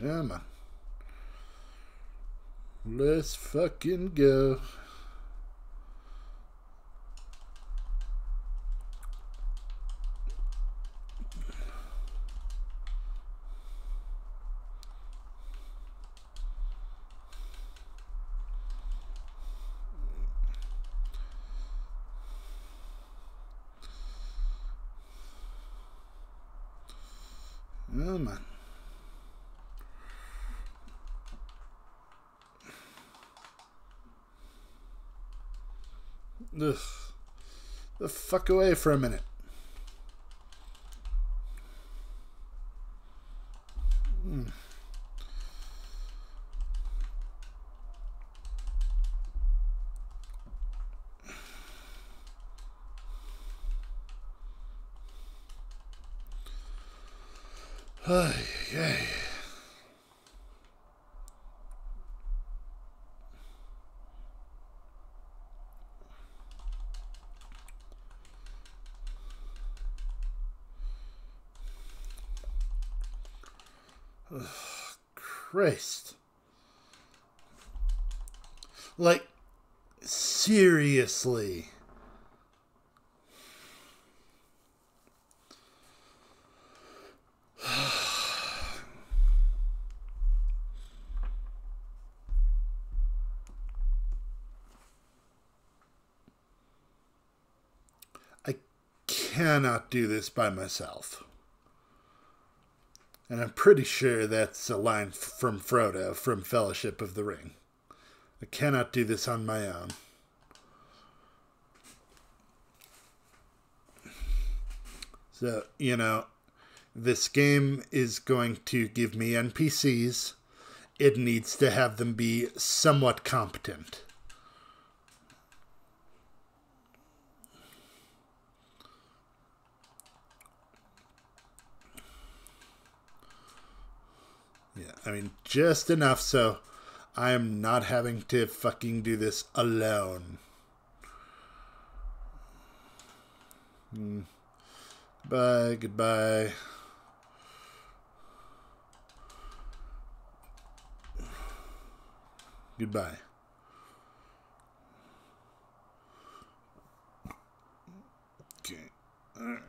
Come on. Let's fucking go. Come on. Ugh. The fuck away for a minute. Hmm. Ay, ay. Christ. Like, seriously. I cannot do this by myself. And I'm pretty sure that's a line from Frodo from Fellowship of the Ring. I cannot do this on my own. So, you know, this game is going to give me NPCs. It needs to have them be somewhat competent. Yeah, I mean, just enough so I am not having to fucking do this alone. Hmm. Bye, goodbye. Goodbye. Okay.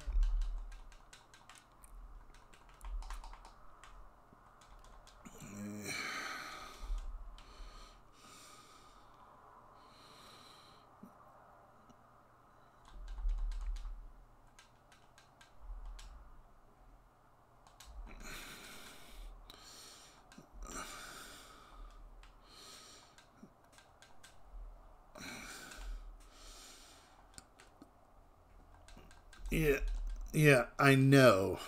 Yeah, yeah, I know.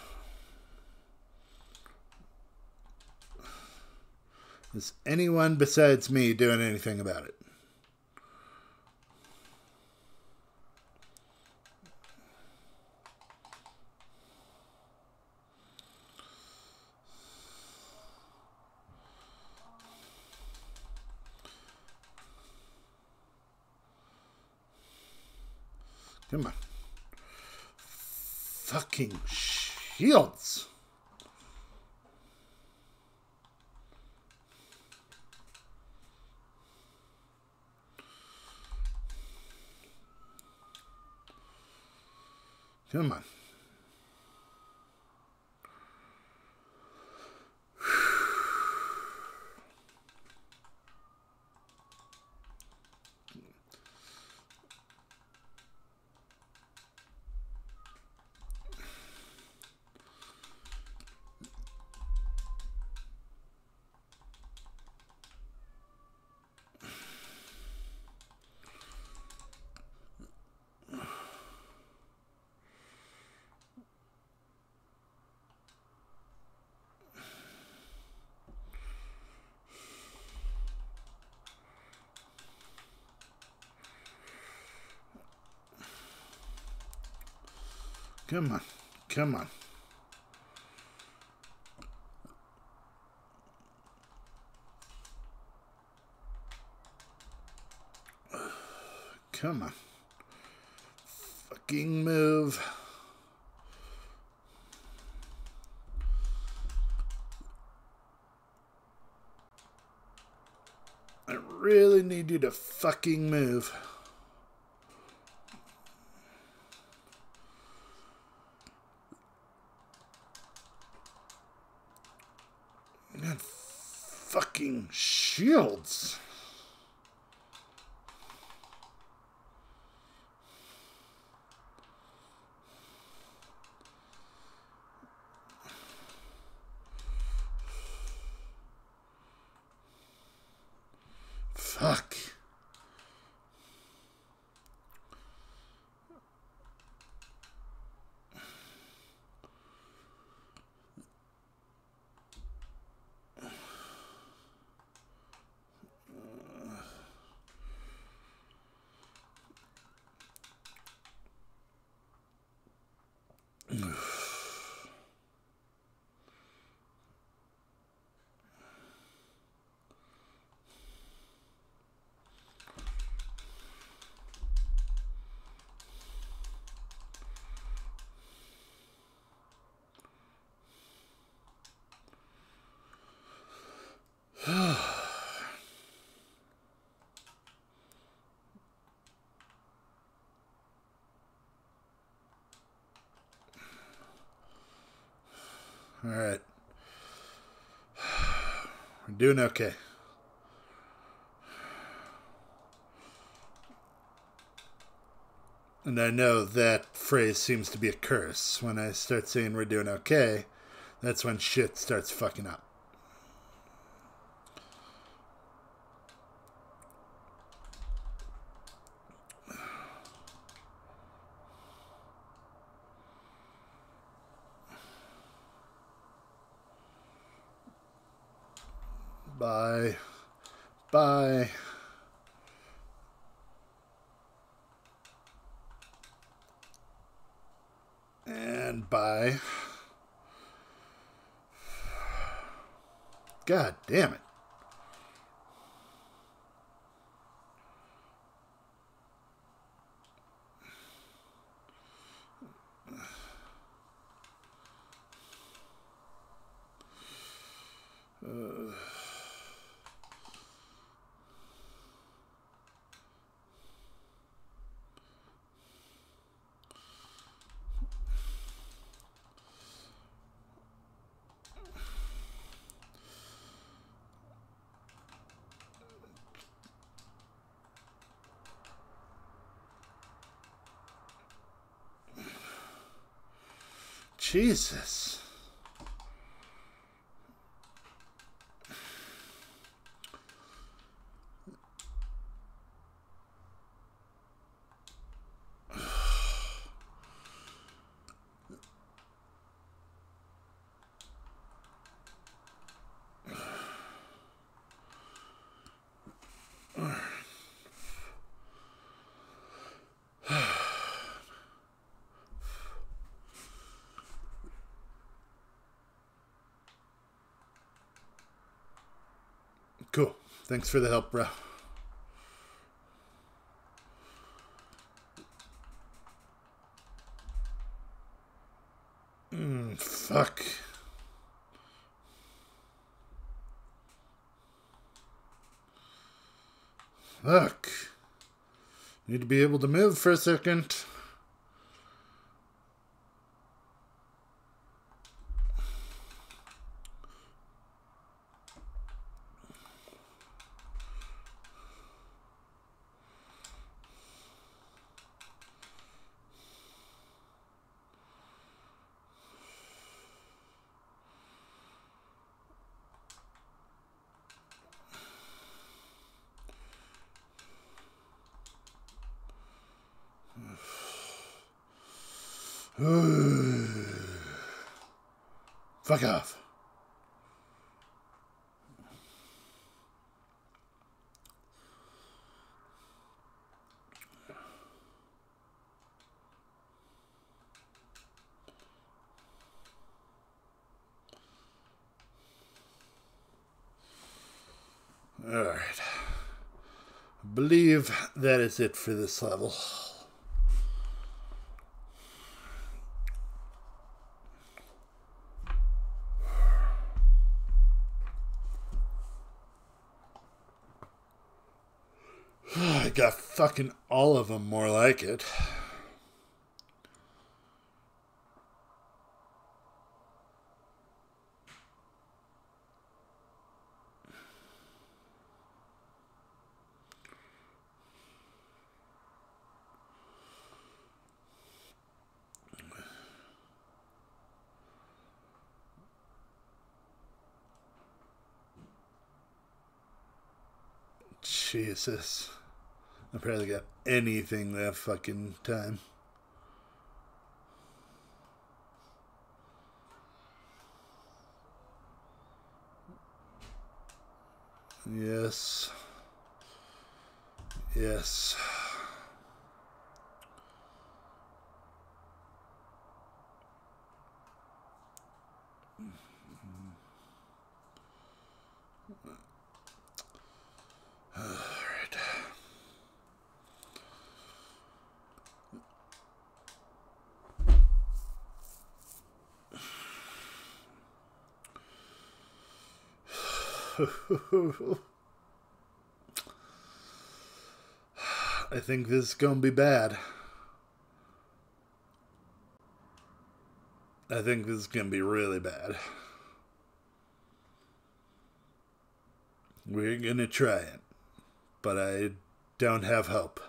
Is anyone besides me doing anything about it? Come on. Fucking shields. Come on. Come on. Come on. Come on. Fucking move. I really need you to fucking move. God, fucking shields. Fuck. All right. We're doing okay. And I know that phrase seems to be a curse. When I start saying we're doing okay, that's when shit starts fucking up. Bye. Bye. And bye. God damn it. Jesus. Cool. Thanks for the help, bro. Mm, fuck. Fuck. Need to be able to move for a second. Fuck off. Alright. I believe that is it for this level. I got fucking all of them more like it. Jesus. I probably got anything that fucking time. Yes. Yes. Alright. I think this is gonna be bad. I think this is gonna be really bad. We're gonna try it, but I don't have hope.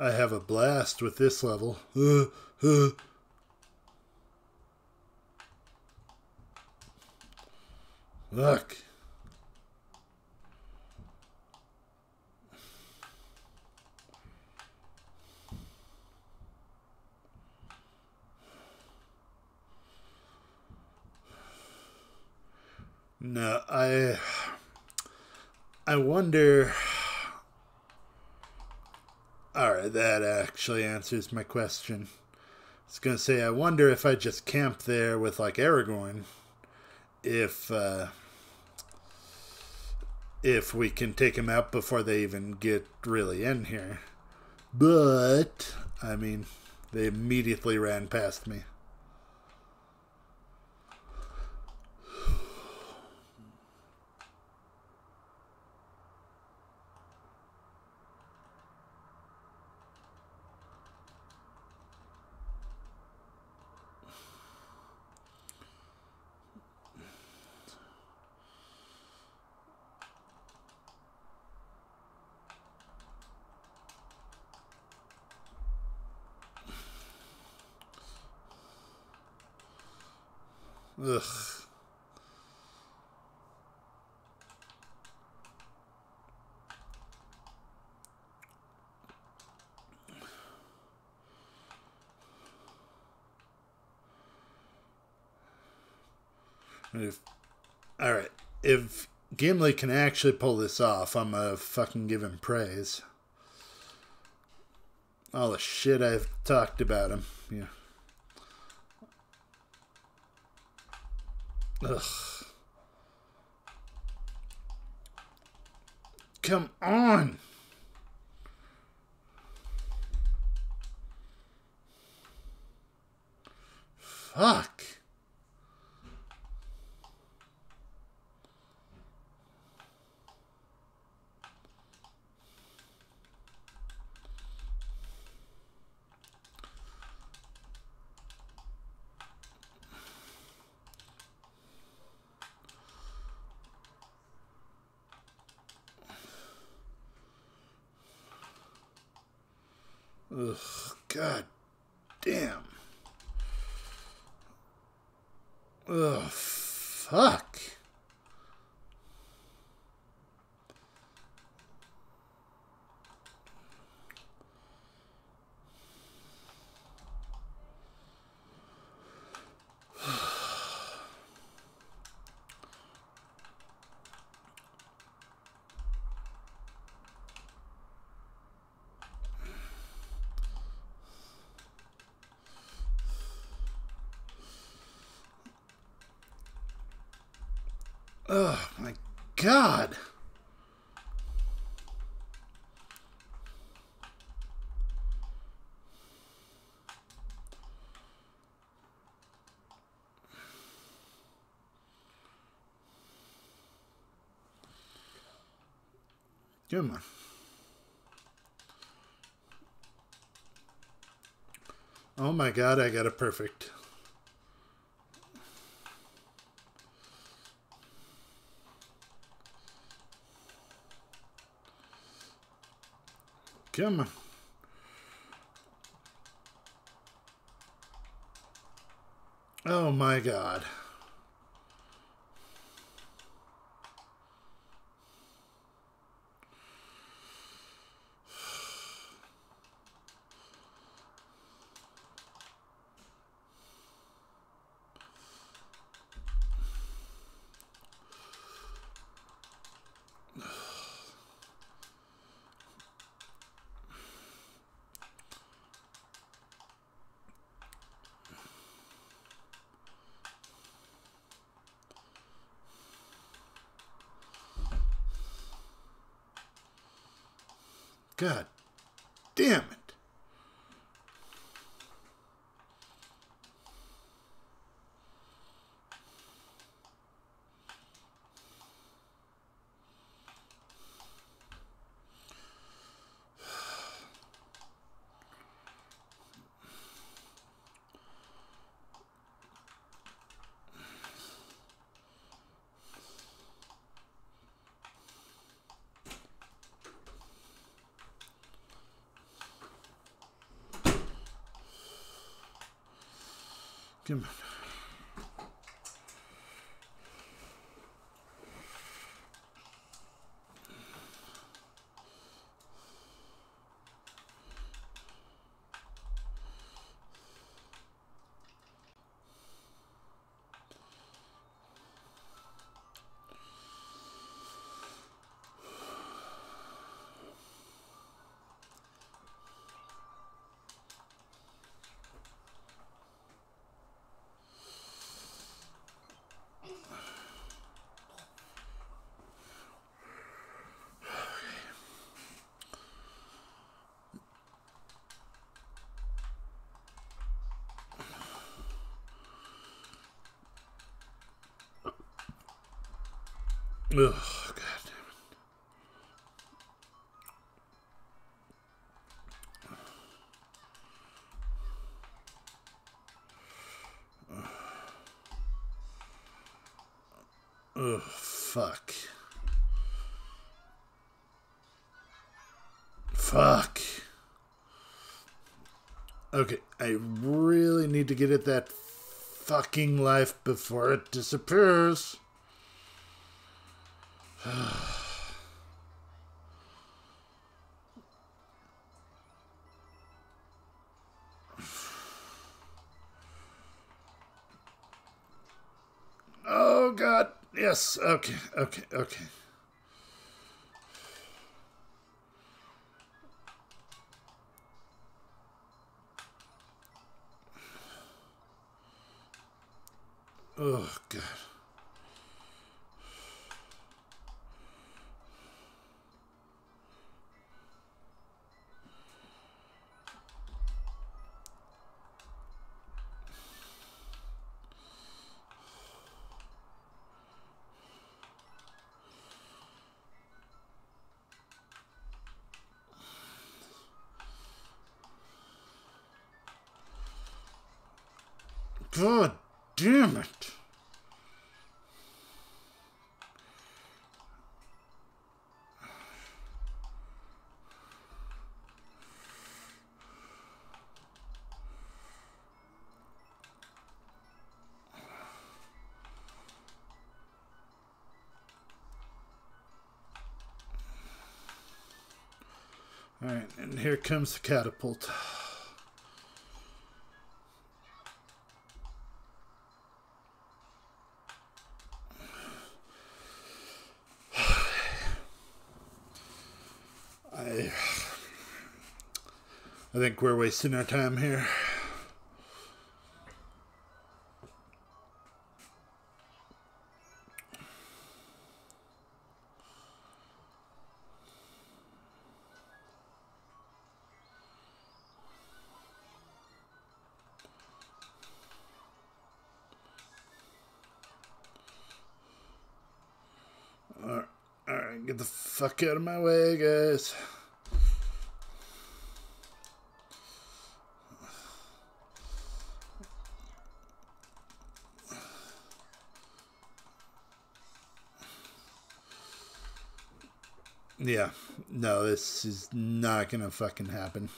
I have a blast with this level. Uh, uh. Look. No, I I wonder All right, that actually answers my question. I was to say I wonder if I just camp there with like Aragorn if uh if we can take him out before they even get really in here. But I mean, they immediately ran past me. Ugh. If, all right, if Gimli can actually pull this off, I'm gonna fucking give him praise. All the shit I've talked about him, yeah. Ugh. Come on. Fuck. Ugh, god damn. Ugh, fuck. Oh my god. Come on. Oh my god, I got a perfect. On. Oh my god. God Come on. Ugh, God damn it. Ugh, fuck. Fuck. Okay, I really need to get at that fucking life before it disappears. Yes. Okay. Okay. Okay. Comes the catapult. I I think we're wasting our time here. Fuck out of my way, guys. Yeah, no, this is not gonna fucking happen.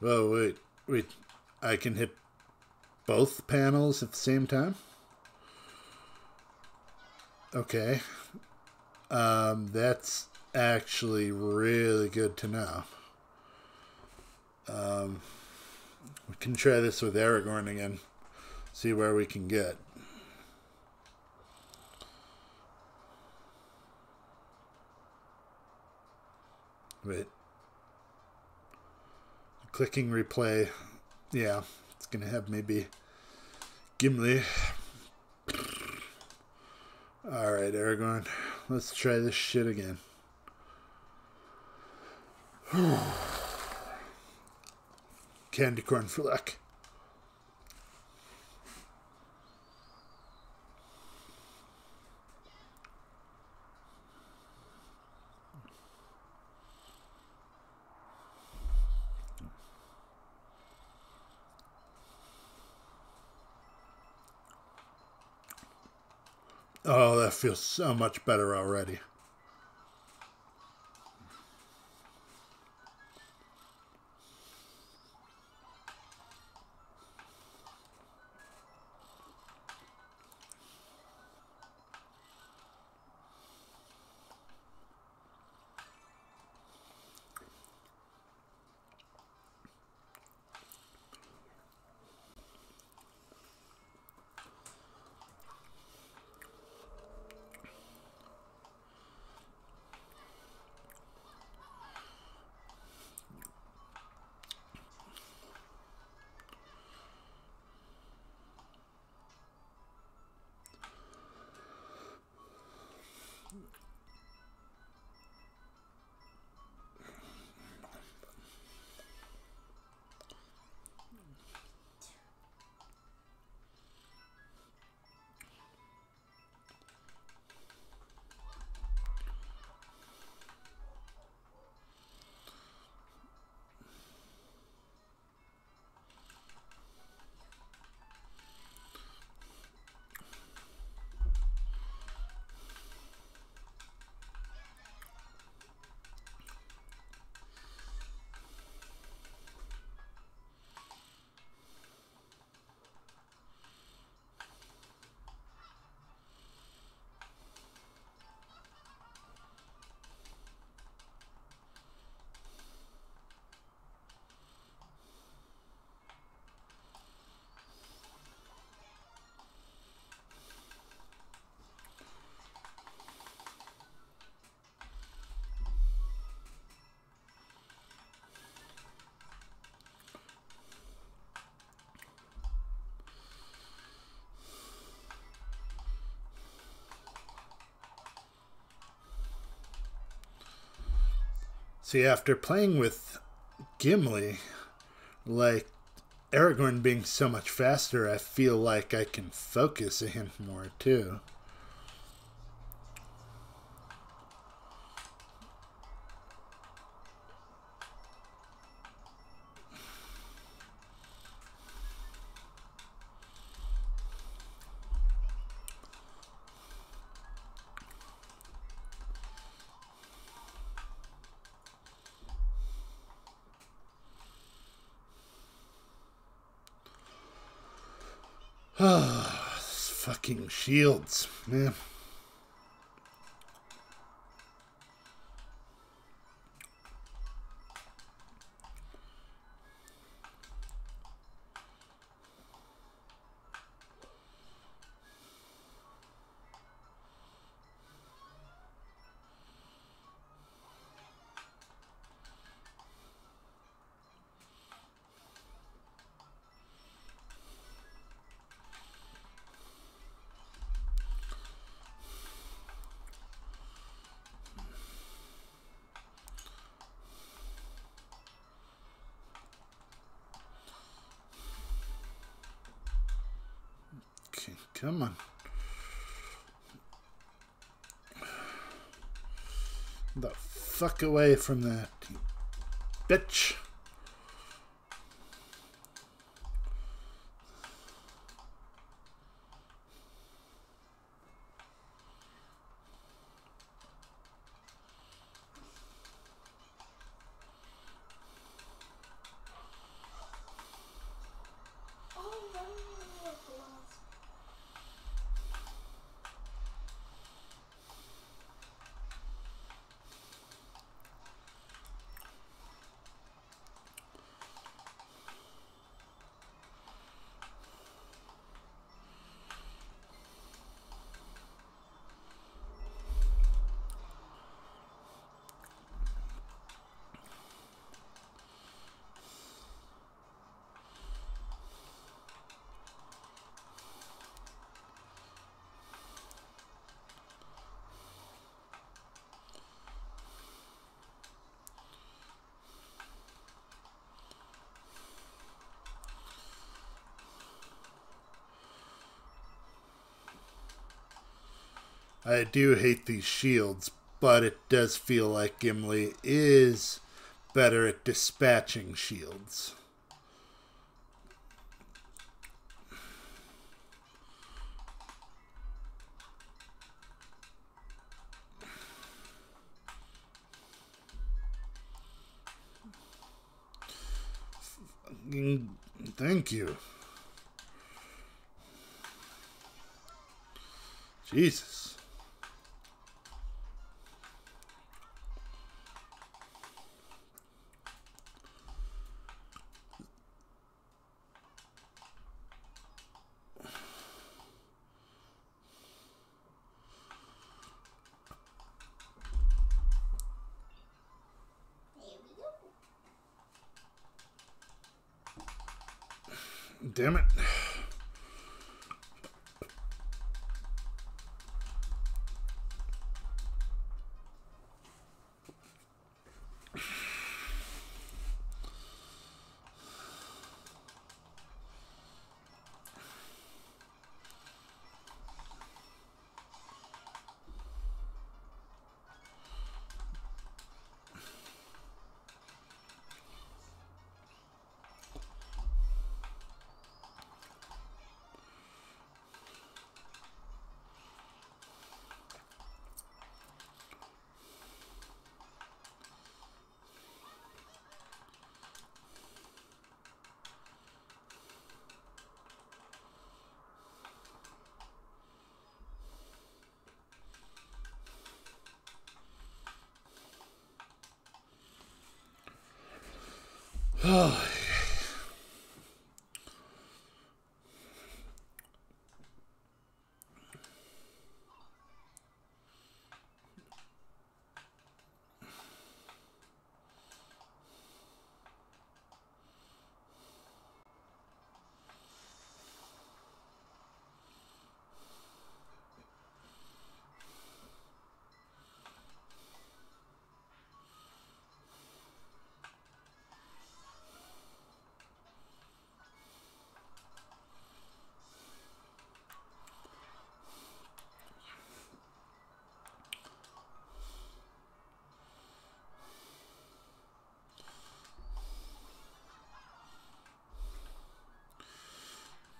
Oh, wait, wait. I can hit both panels at the same time? Okay. Um, that's actually really good to know. Um, we can try this with Aragorn again. See where we can get. Wait. Clicking replay. Yeah, it's gonna have maybe Gimli. Alright, Aragorn. Let's try this shit again. Candy corn for luck. Feels so much better already. See, after playing with Gimli, like Aragorn being so much faster, I feel like I can focus him more too. Shields, man. Away from that, bitch. I do hate these shields, but it does feel like Gimli is better at dispatching shields. Thank you. Jesus.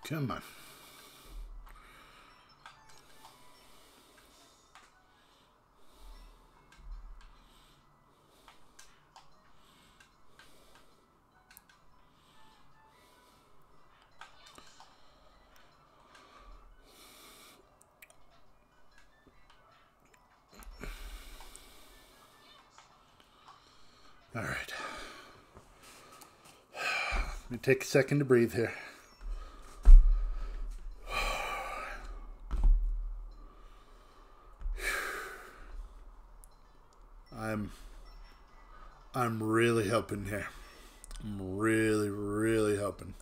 Come on. All right. Let me take a second to breathe here. I'm I'm really helping here. I'm really, really helping.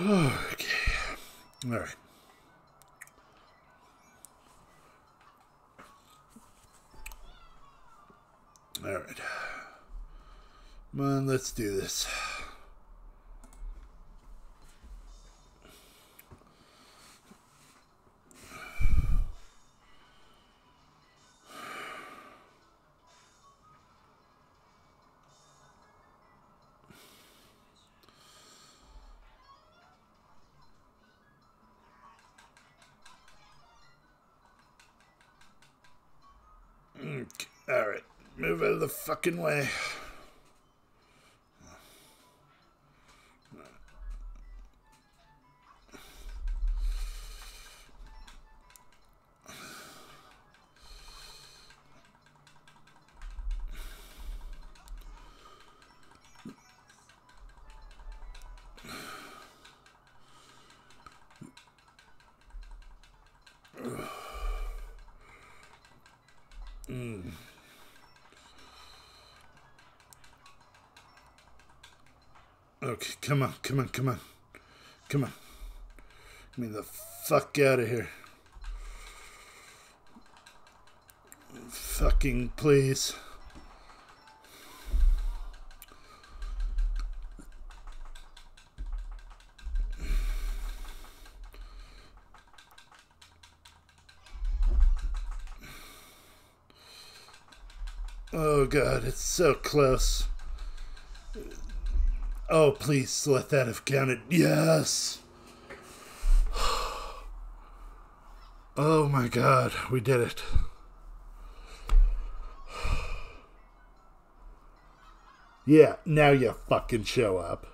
Okay. All right. All right. Come on, let's do this. Fucking way. Come on, come on, come on. Come on. Get me the fuck out of here. Fucking please. Oh god, it's so close. Oh, please let that have counted. Yes. Oh my god, we did it. Yeah, now you fucking show up.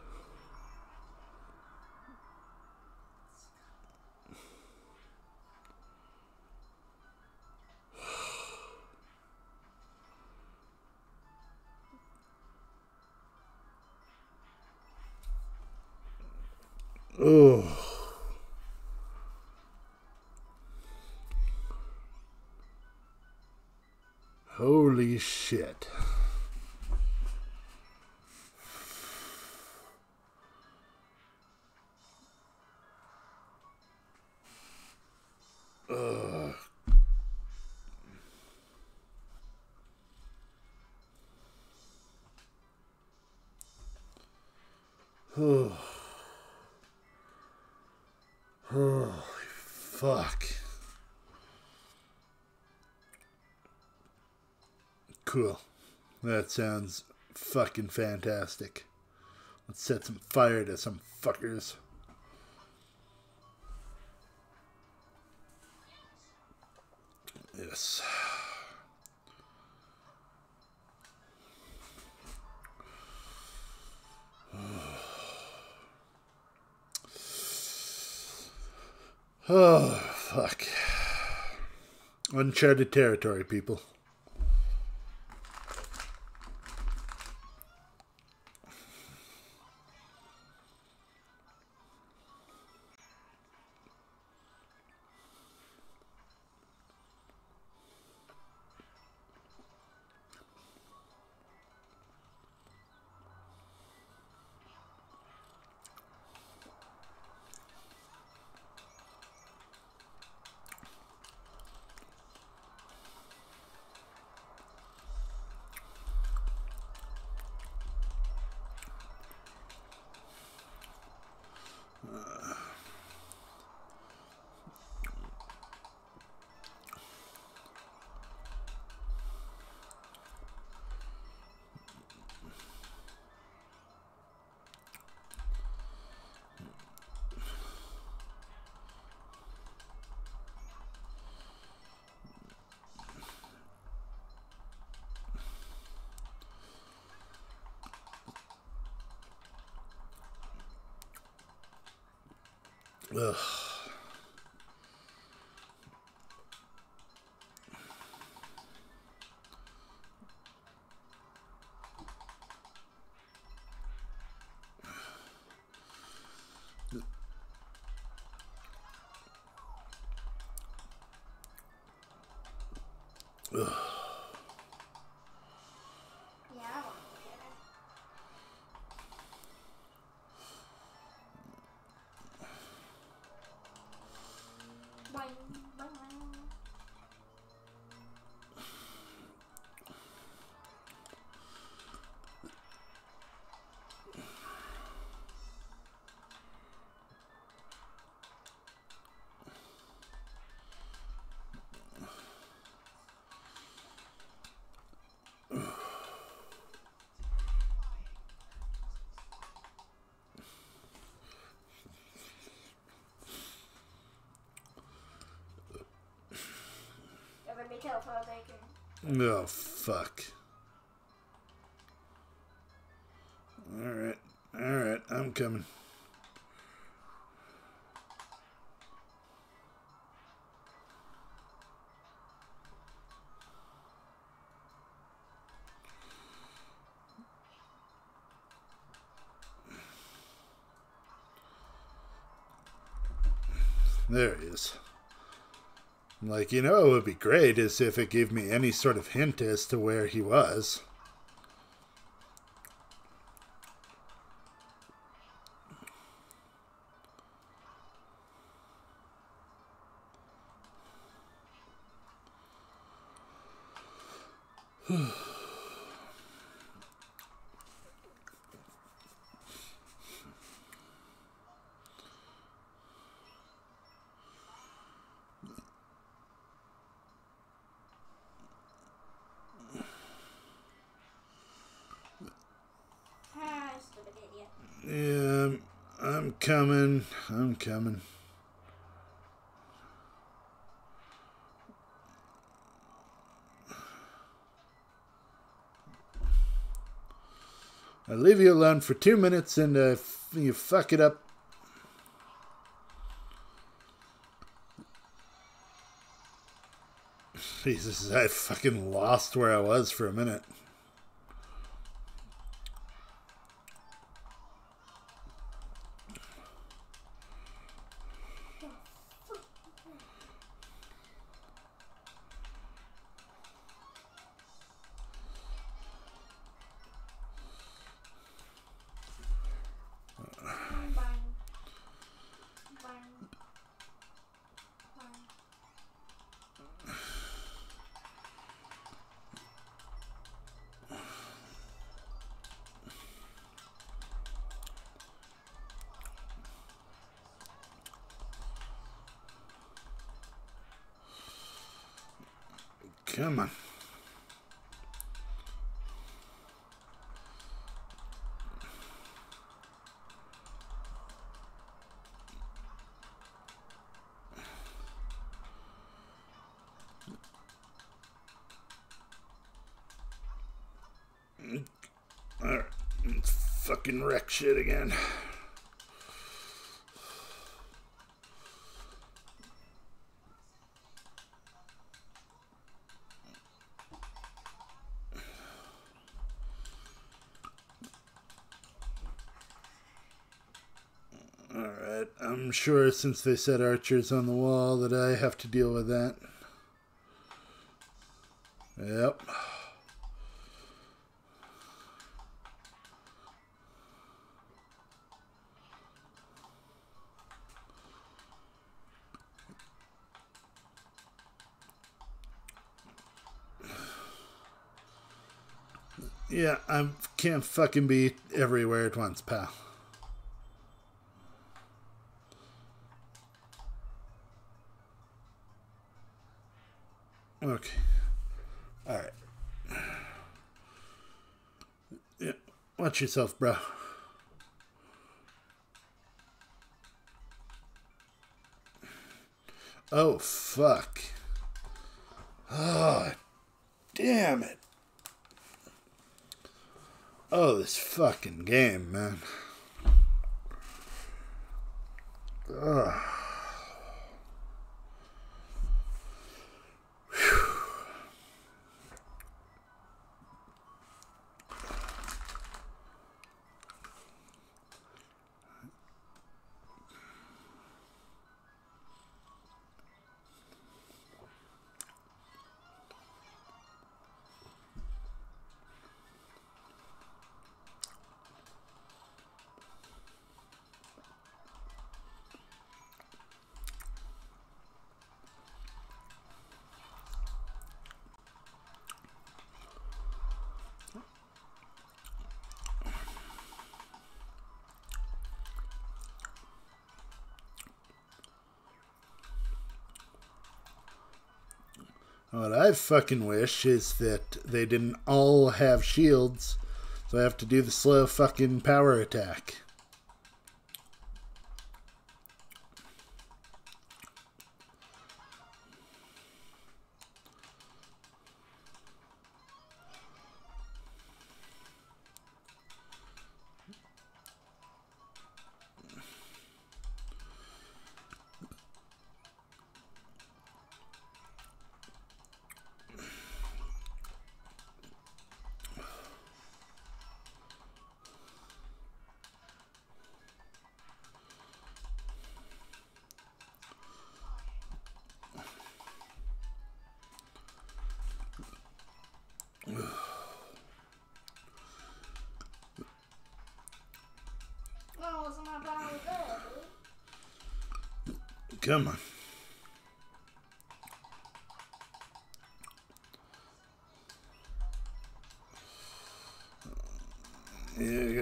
Cool. That sounds fucking fantastic. Let's set some fire to some fuckers. Yes. Oh, fuck. Uncharted territory, people. Better be. Oh, fuck. Alright. Alright, I'm coming. Like, you know, it would be great is if it gave me any sort of hint as to where he was. Ah, stupid idiot. Yeah, I'm coming. I'm coming. I leave you alone for two minutes and uh, you fuck it up. Jesus, I fucking lost where I was for a minute. Shit again. Alright, I'm sure since they said archers on the wall that I have to deal with that. Yep. Yeah, I can't fucking be everywhere at once, pal. Okay. All right. Yeah, watch yourself, bro. Oh, fuck. Oh, damn it. Oh, this fucking game, man. Ugh. I fucking wish is that they didn't all have shields, so I have to do the slow fucking power attack.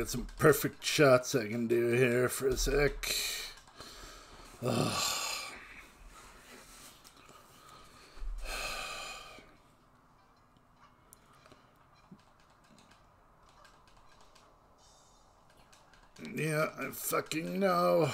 Got some perfect shots I can do here for a sec. Yeah, I fucking know.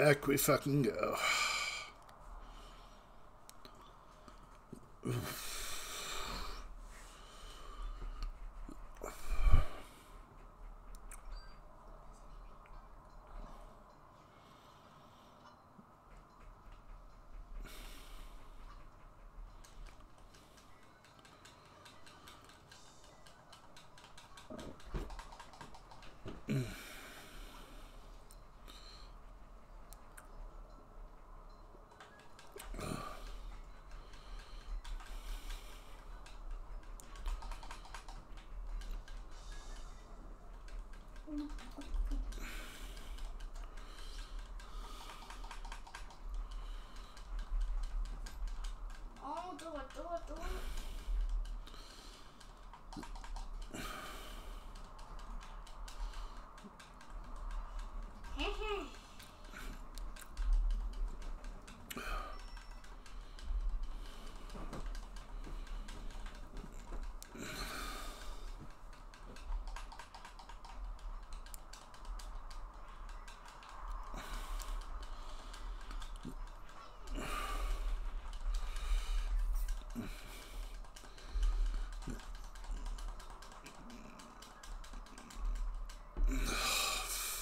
Back we fucking go. Oh, do it, do it, do it.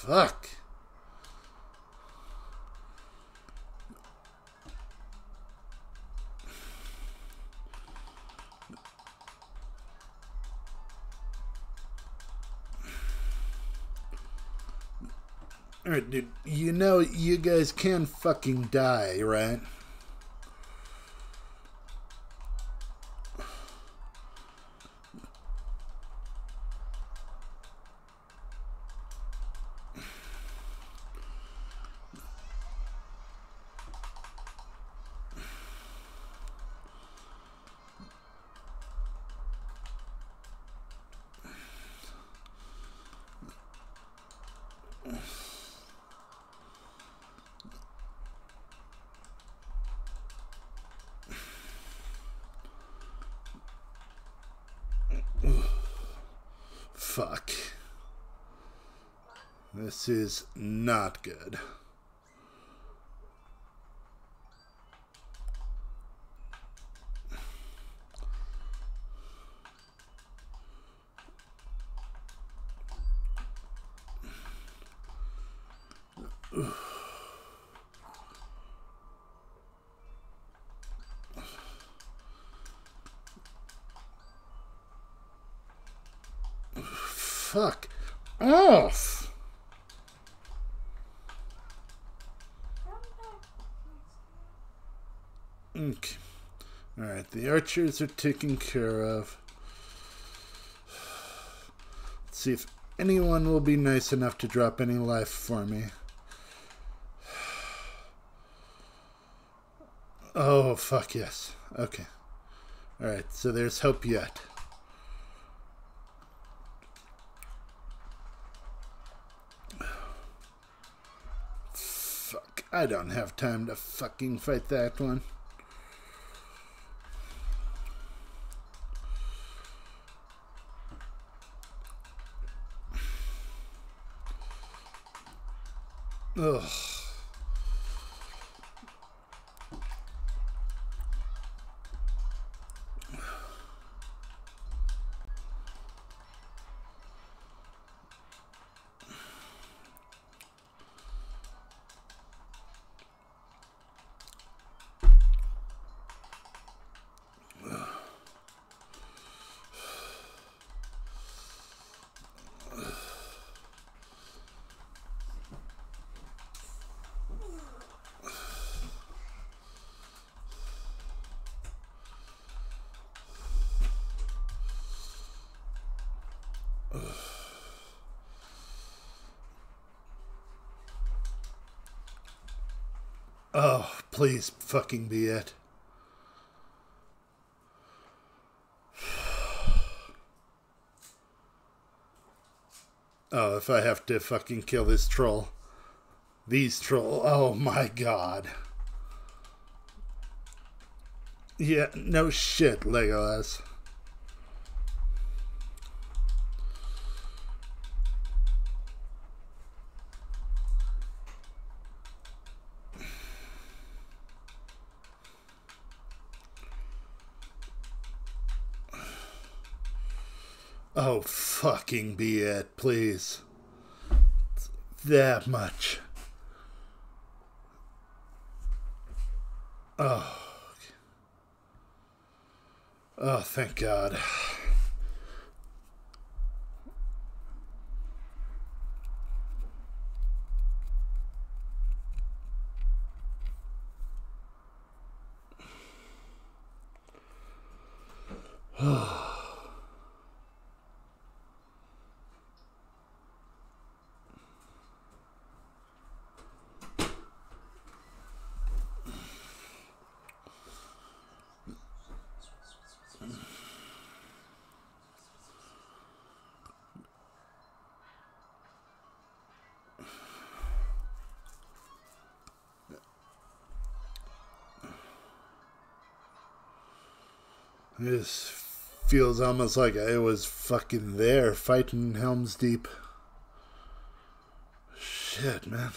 Fuck. Alright, dude, you know you guys can fucking die, right? Not good. Fuck off. Okay. Alright, the archers are taken care of. Let's see if anyone will be nice enough to drop any life for me. Oh, fuck yes. Okay. Alright, so there's hope yet. Fuck, I don't have time to fucking fight that one. Ugh. Oh, please fucking be it. Oh, if I have to fucking kill this troll. These troll. Oh my god. Yeah, no shit, Legolas. Oh, fucking be it, please. That much. Oh. Oh, thank God. Feels almost like I was fucking there fighting Helm's Deep. Shit, man.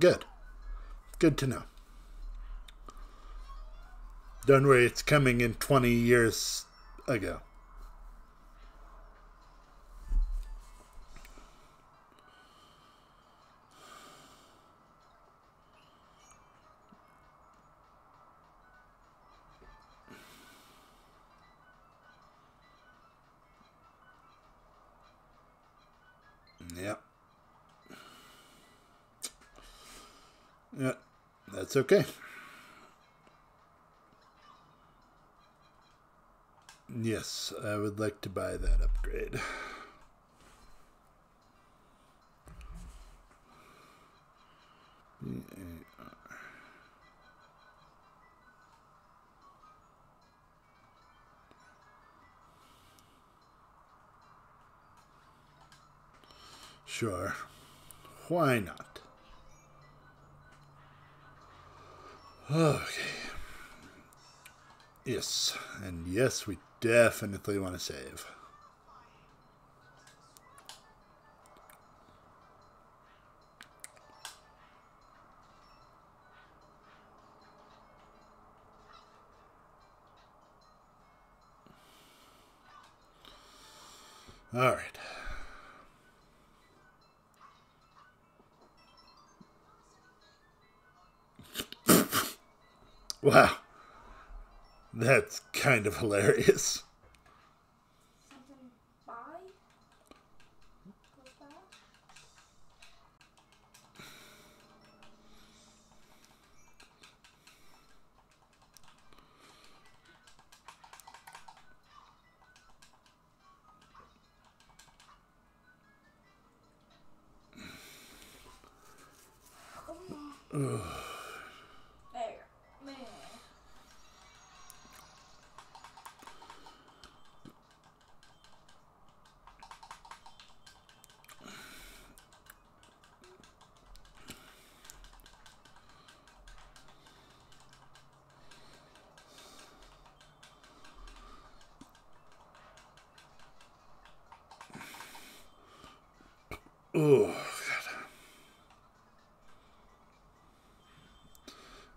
Good. Good to know. Don't worry, it's coming in 20 years ago. That's okay. Yes, I would like to buy that upgrade. Sure. Why not? Okay. Yes, and yes, we definitely want to save. All right. Wow. That's kind of hilarious. Oh,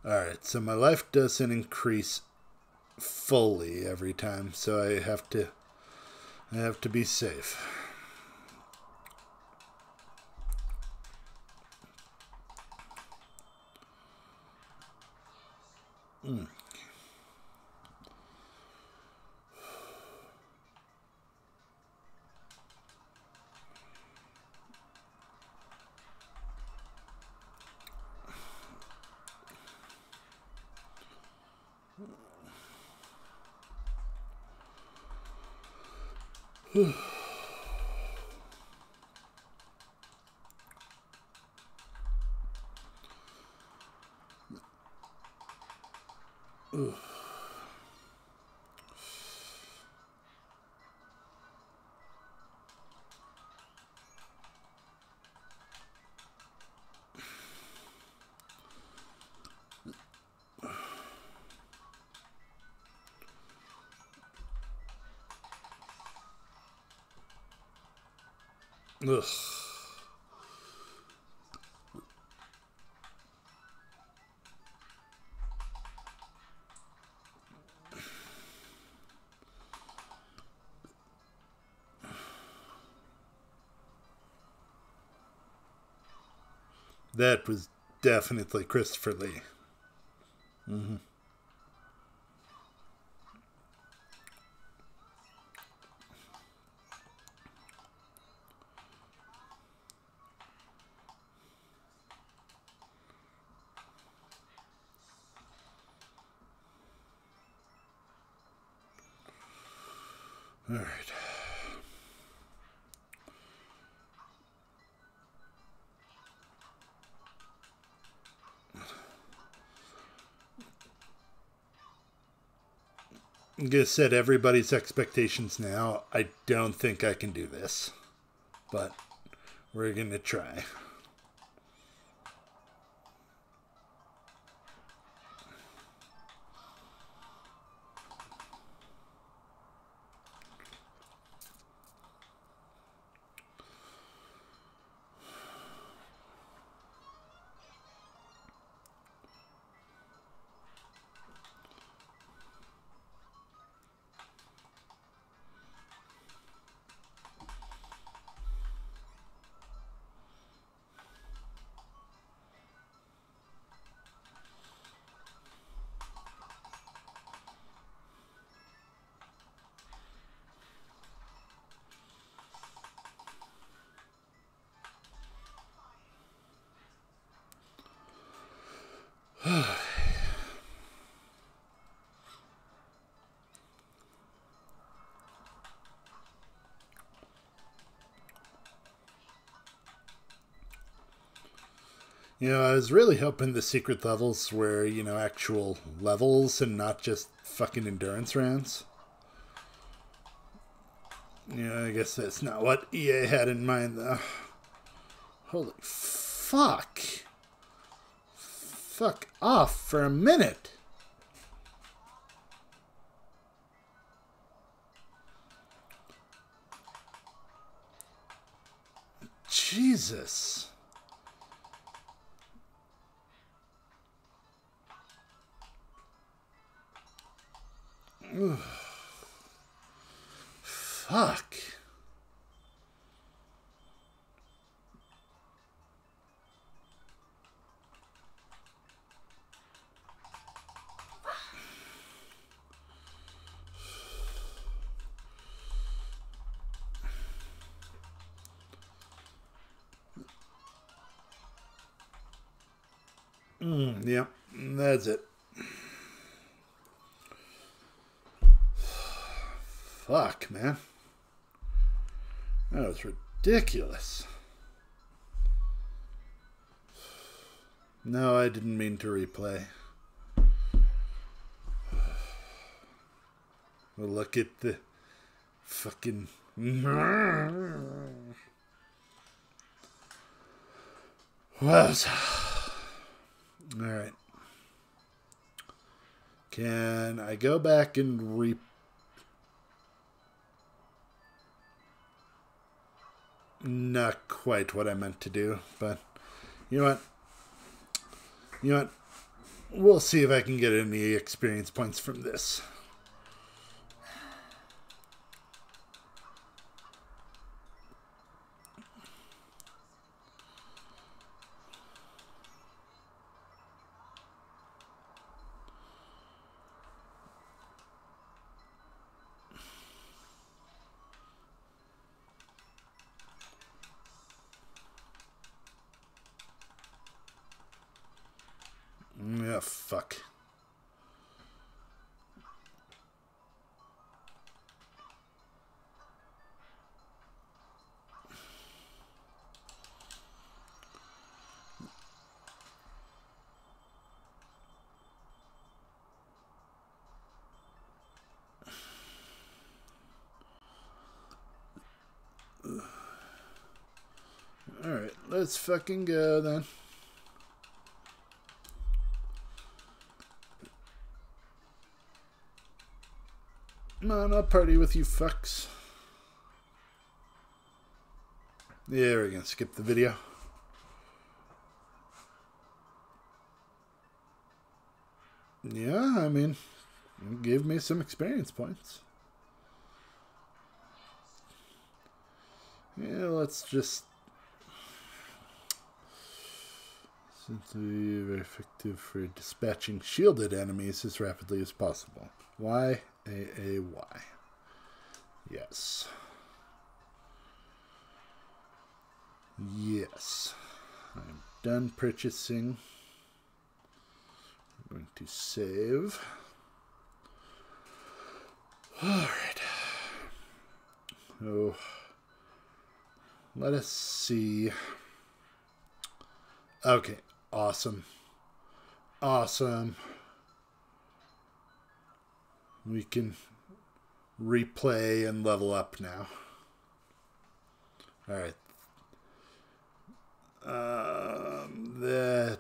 God. All right, so my life doesn't increase fully every time, so I have to I have to be safe. Ugh. That was definitely Christopher Lee. Gonna set everybody's expectations now. I don't think I can do this, but we're gonna try. You know, I was really hoping the secret levels were, you know, actual levels and not just fucking endurance rounds. You know, I guess that's not what EA had in mind, though. Holy fuck. Fuck off for a minute. Jesus. Ridiculous. No, I didn't mean to replay. Well, look at the fucking. Was. Alright. Can I go back and re not quite what I meant to do, but you know what? You know what? We'll see if I can get any experience points from this. Yeah, fuck. Alright, let's fucking go then. Party with you fucks. Yeah, we're gonna skip the video. Yeah, I mean, it gave me some experience points. Yeah, let's just. We are effective for dispatching shielded enemies as rapidly as possible. Why? A-A-Y. Yes. Yes. I'm done purchasing. I'm going to save. Alright. Oh. Let us see. Okay. Awesome. Awesome we can replay and level up now. All right. Um, that.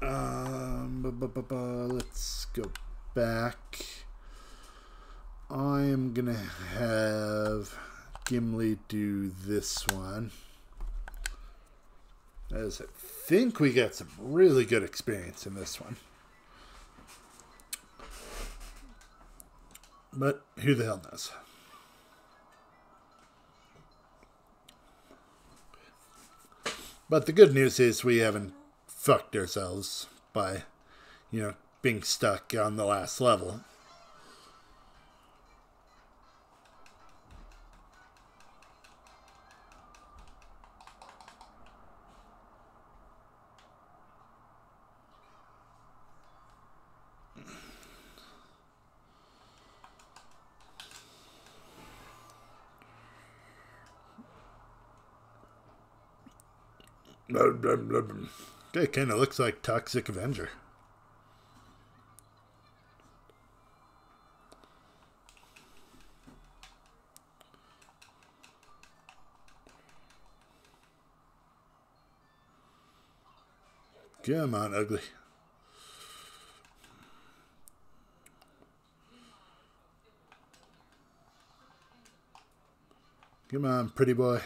Um, bu- bu- bu- let's go back. I am gonna have Gimli do this one. As I think we got some really good experience in this one. But who the hell knows? But the good news is we haven't fucked ourselves by, you know, being stuck on the last level. Okay, kind of looks like Toxic Avenger. Come on, ugly. Come on, pretty boy.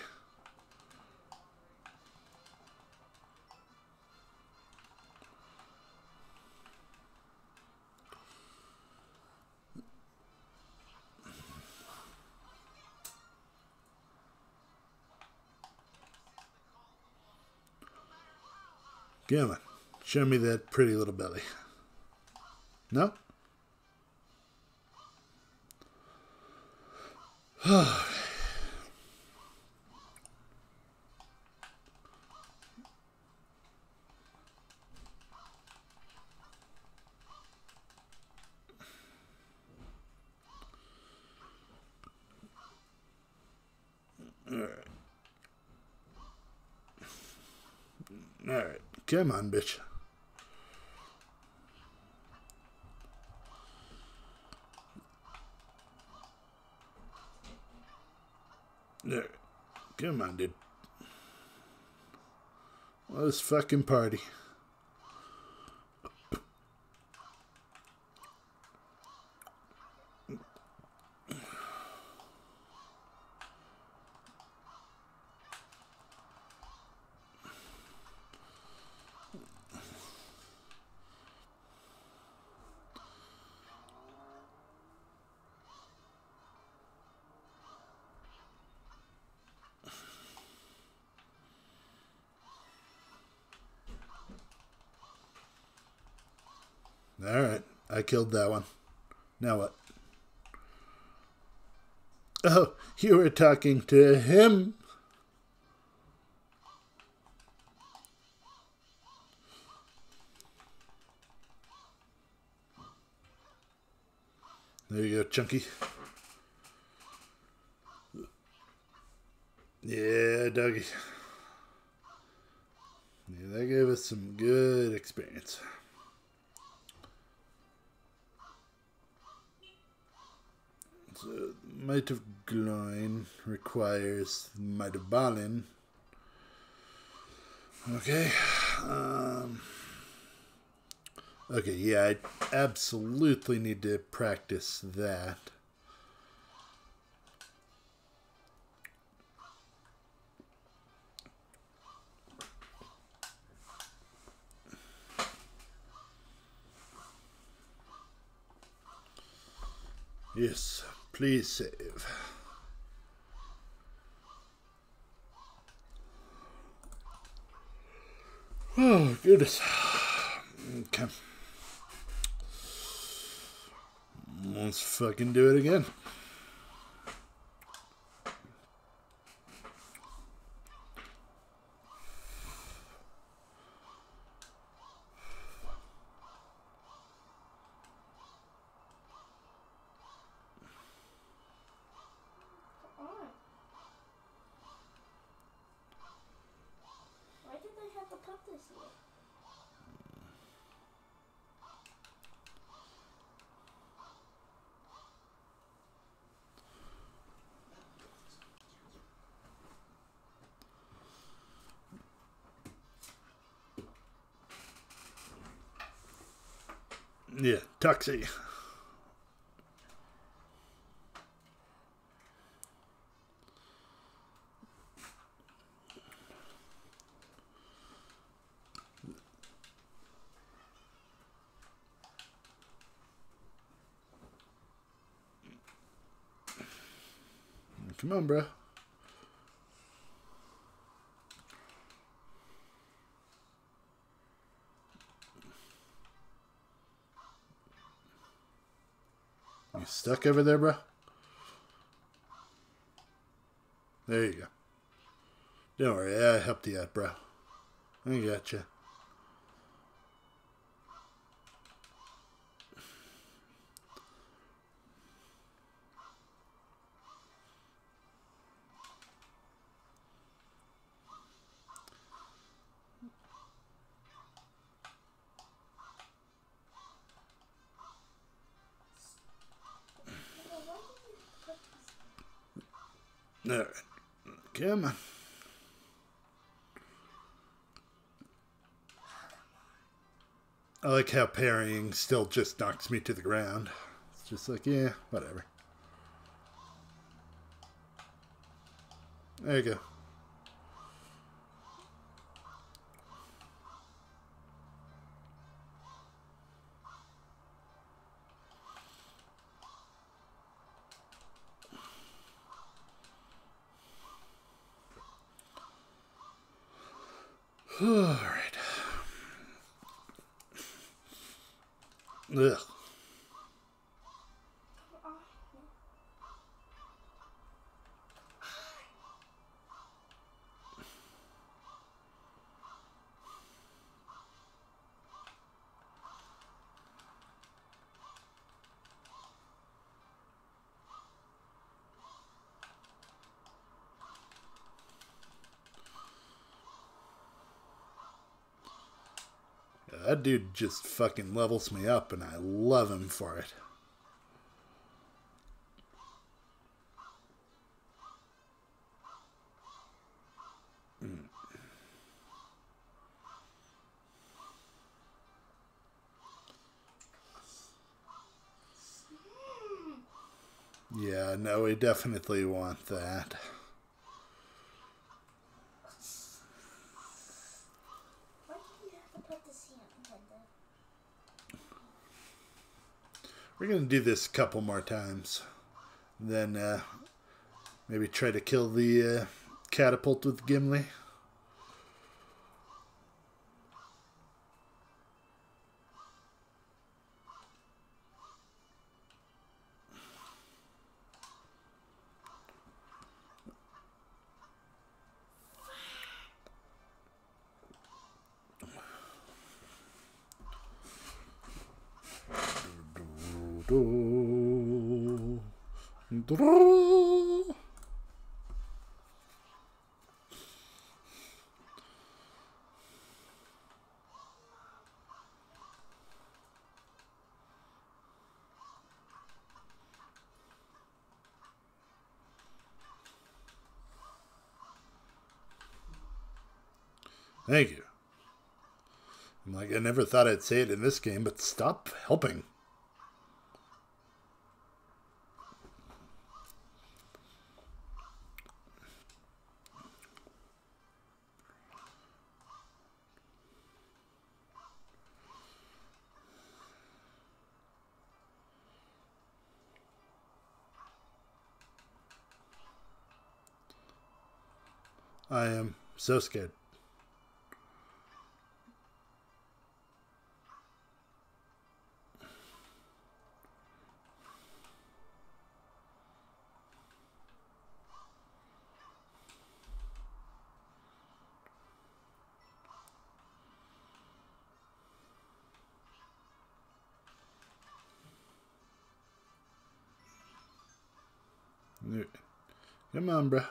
Come on. Show me that pretty little belly. No? Alright. Come on, bitch. There. Come on, dude. Let's fucking party. Killed that one. Now what? Oh, you were talking to him. There you go, Chunky. Yeah, Dougie. Yeah, that gave us some good experience. So, Might of Gloin requires Might of Balin. Okay. Um, okay, yeah, I absolutely need to practice that. Yes, please save. Oh, goodness. Okay. Let's fucking do it again. on? Why did they have to put this here? Yeah, taxi. Come on, bro. Stuck over there, bro? There you go. Don't worry, I helped you out, bro. I got you. Like how parrying still just knocks me to the ground. It's just like, yeah, whatever. There you go. All right. Ugh. That dude just fucking levels me up, and I love him for it. Mm. Yeah, no, we definitely want that. Why do you have to put this in? We're gonna do this a couple more times. Then uh, maybe try to kill the uh, catapult with Gimli. Thought I'd say it in this game, but stop helping. I am so scared. Come on, bro.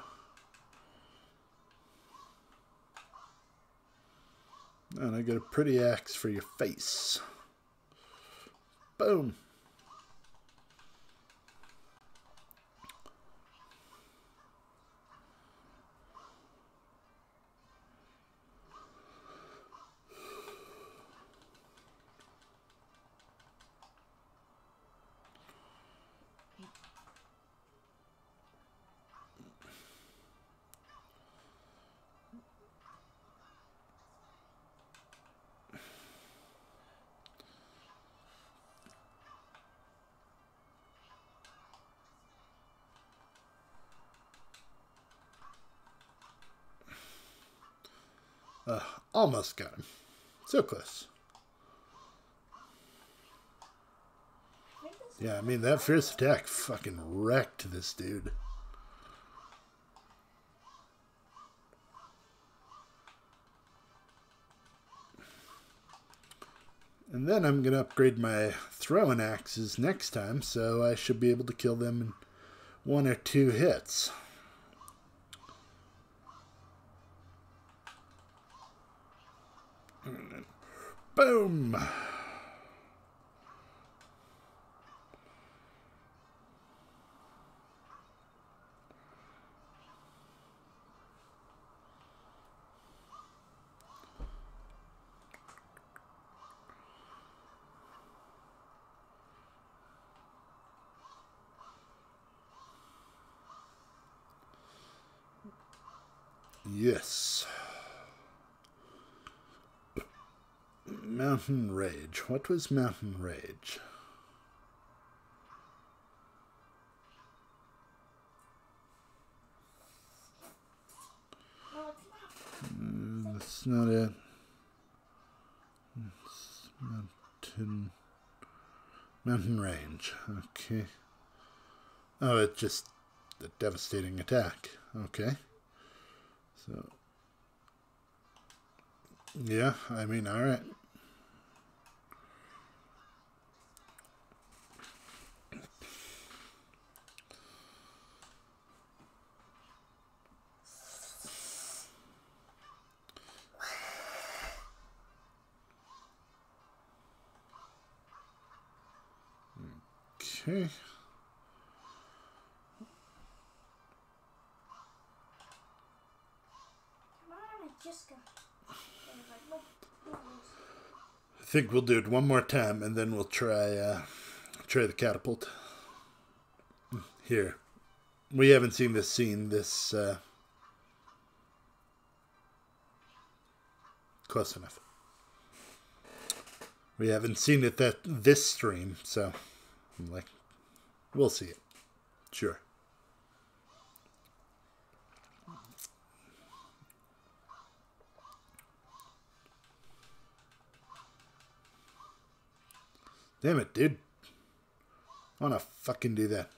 And I got a pretty axe for your face. Boom. Almost got him. So close. Yeah, I mean, that fierce attack fucking wrecked this dude. And then I'm going to upgrade my throwing axes next time, so I should be able to kill them in one or two hits. Boom. Yes. Mountain Rage. What was Mountain Rage? No, it's not. Mm, That's not it. It's mountain. Mountain Range. Okay. Oh, it's just a devastating attack. Okay. So. Yeah, I mean, alright. Okay. Come on, I just got. It was like, nope, no, I think we'll do it one more time and then we'll try uh try the catapult. Here. We haven't seen this scene this uh close enough. We haven't seen it that this stream, so Like we'll see it. Sure. Damn it, dude. I wanna fucking do that.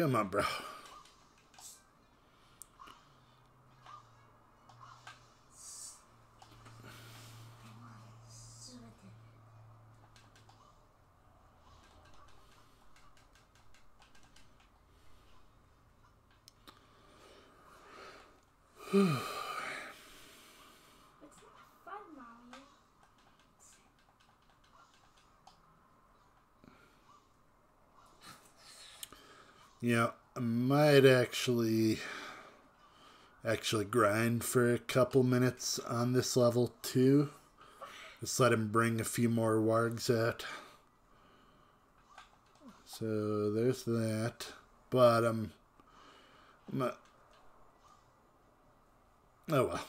Come on, bro. Yeah, I might actually actually grind for a couple minutes on this level too. Just let him bring a few more wargs out. So there's that. But um I'm Oh well.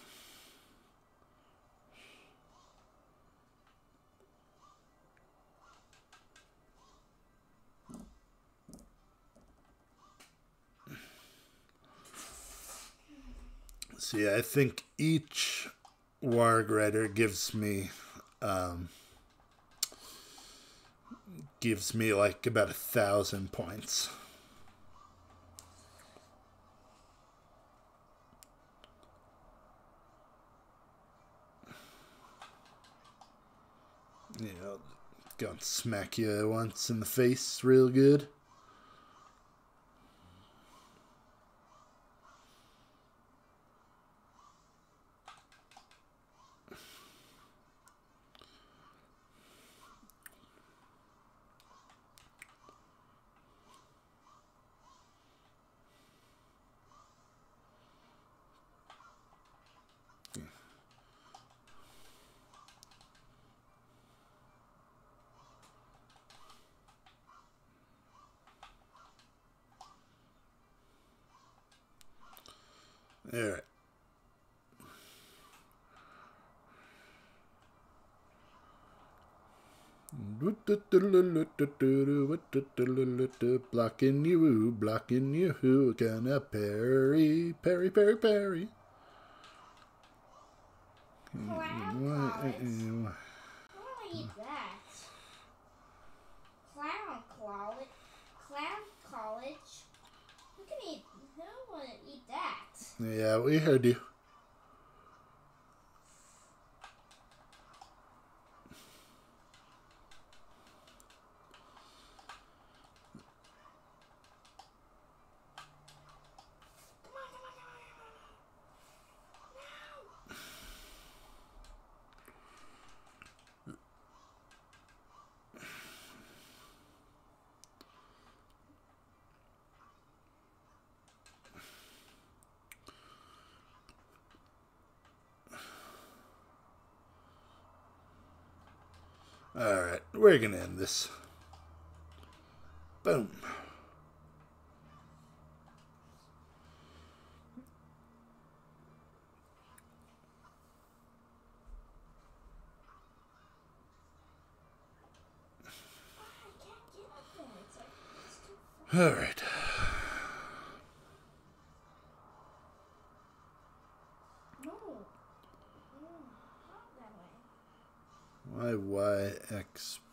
See, I think each Warg Rider gives me um, gives me like about a thousand points. You know, go and smack you once in the face real good. All right. Blocking you, blocking you, gonna parry, parry, parry, parry. Crab crawlers. What? I want eat that. Clown college. Clown college. Who can eat? Who to eat that? Yeah, we heard you. We're gonna end this. Boom. I can't get up there. It's like it's too far. Alright. No. No, not that way. Y, Y, X, Y.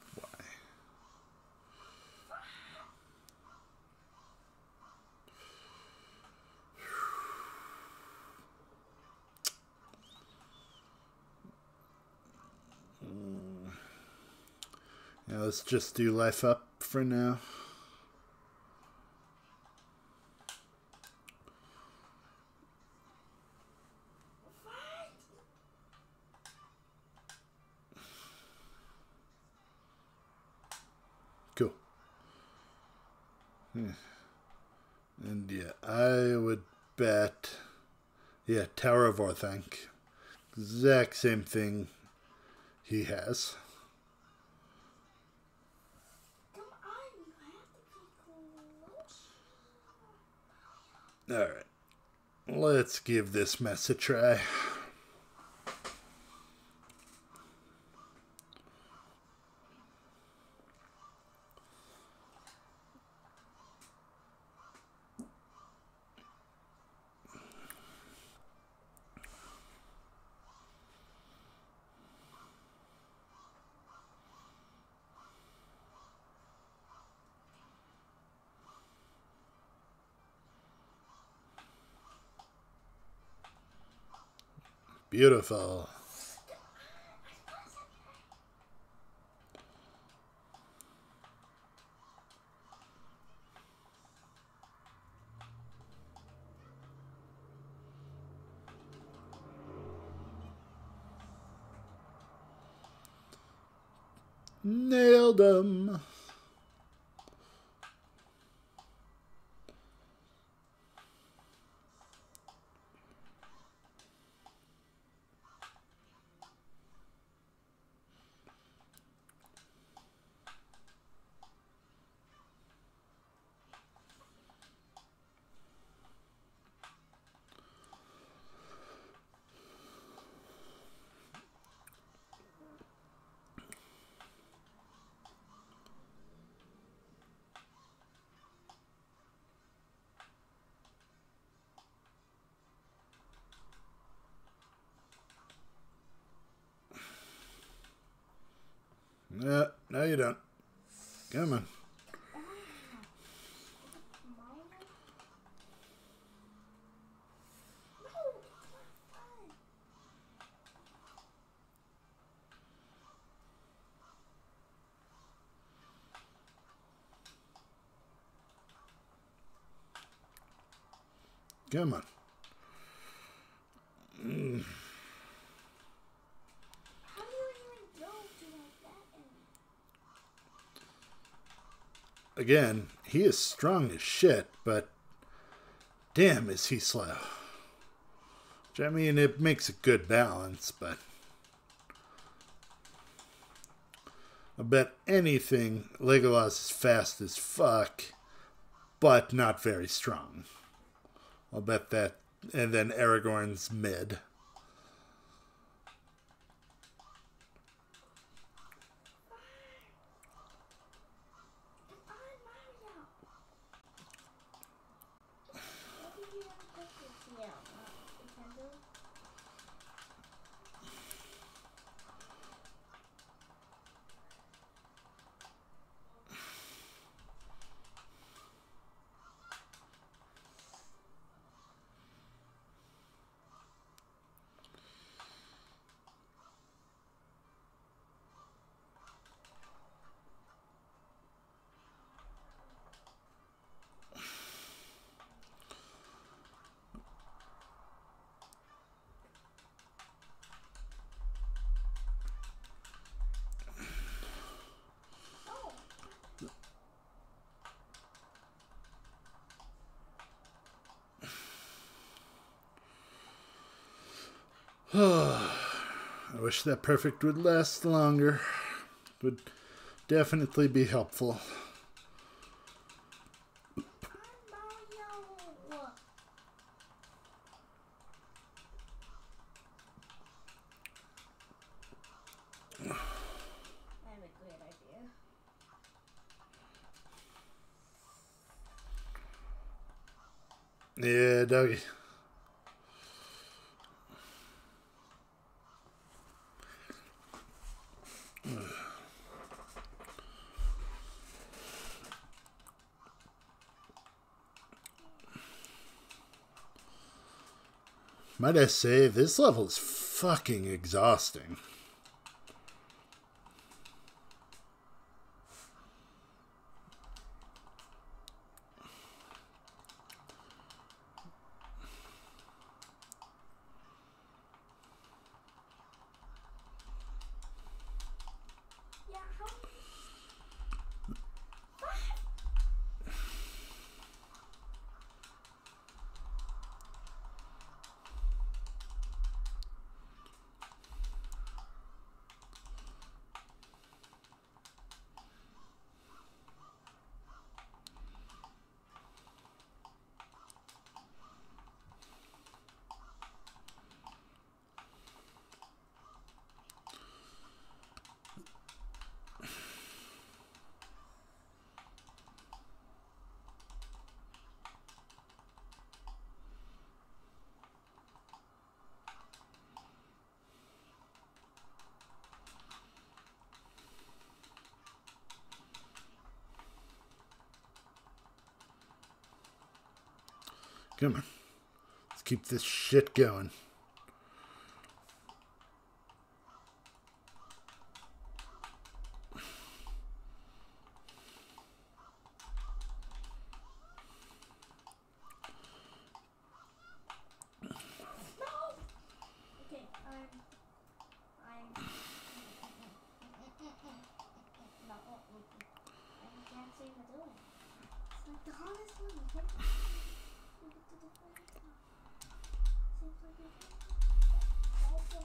Mm. Yeah, let's just do life up for now. Cool. Hmm. And yeah, I would bet. Yeah, Tower of Orthanc. Exact same thing he has. Come on, you close. Alright. Let's give this mess a try. Beautiful. Nailed him. No, no, you don't. Come on. Come on. How do you even go to like that end? Again, he is strong as shit, but damn, is he slow. I mean, it makes a good balance, but I bet anything Legolas is fast as fuck, but not very strong. I'll bet that, and then Aragorn's mid. Come on, Mario. Maybe you want to put this here, uh, Nintendo? I wish that perfect would last longer. Would definitely be helpful. Mario. I have a great idea. Yeah, doggy. Might I say, this level is fucking exhausting. Keep this shit going. Okay, I'm. I'm. No, I can't seem to do it. It's like the hardest one. you can't do it to the first one. Seems like you're also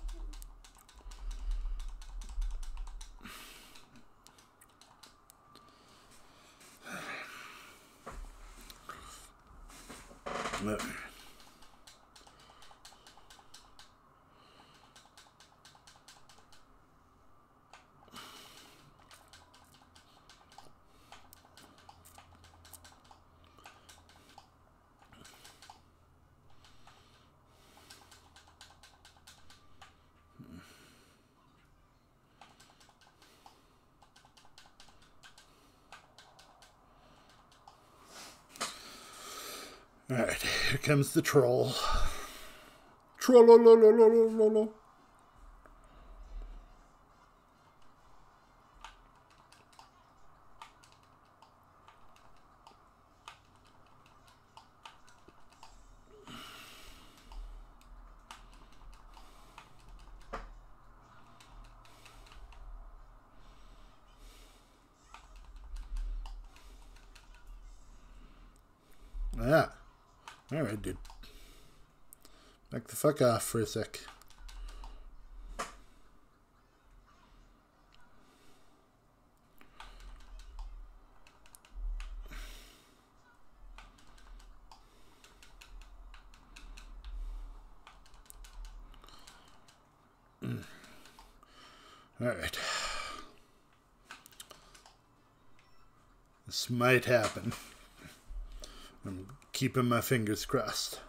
No. All right, here comes the troll. Trollolololololo. Yeah. All right, dude. Back the fuck off for a sec. Mm. All right. This might happen. I'm keeping my fingers crossed.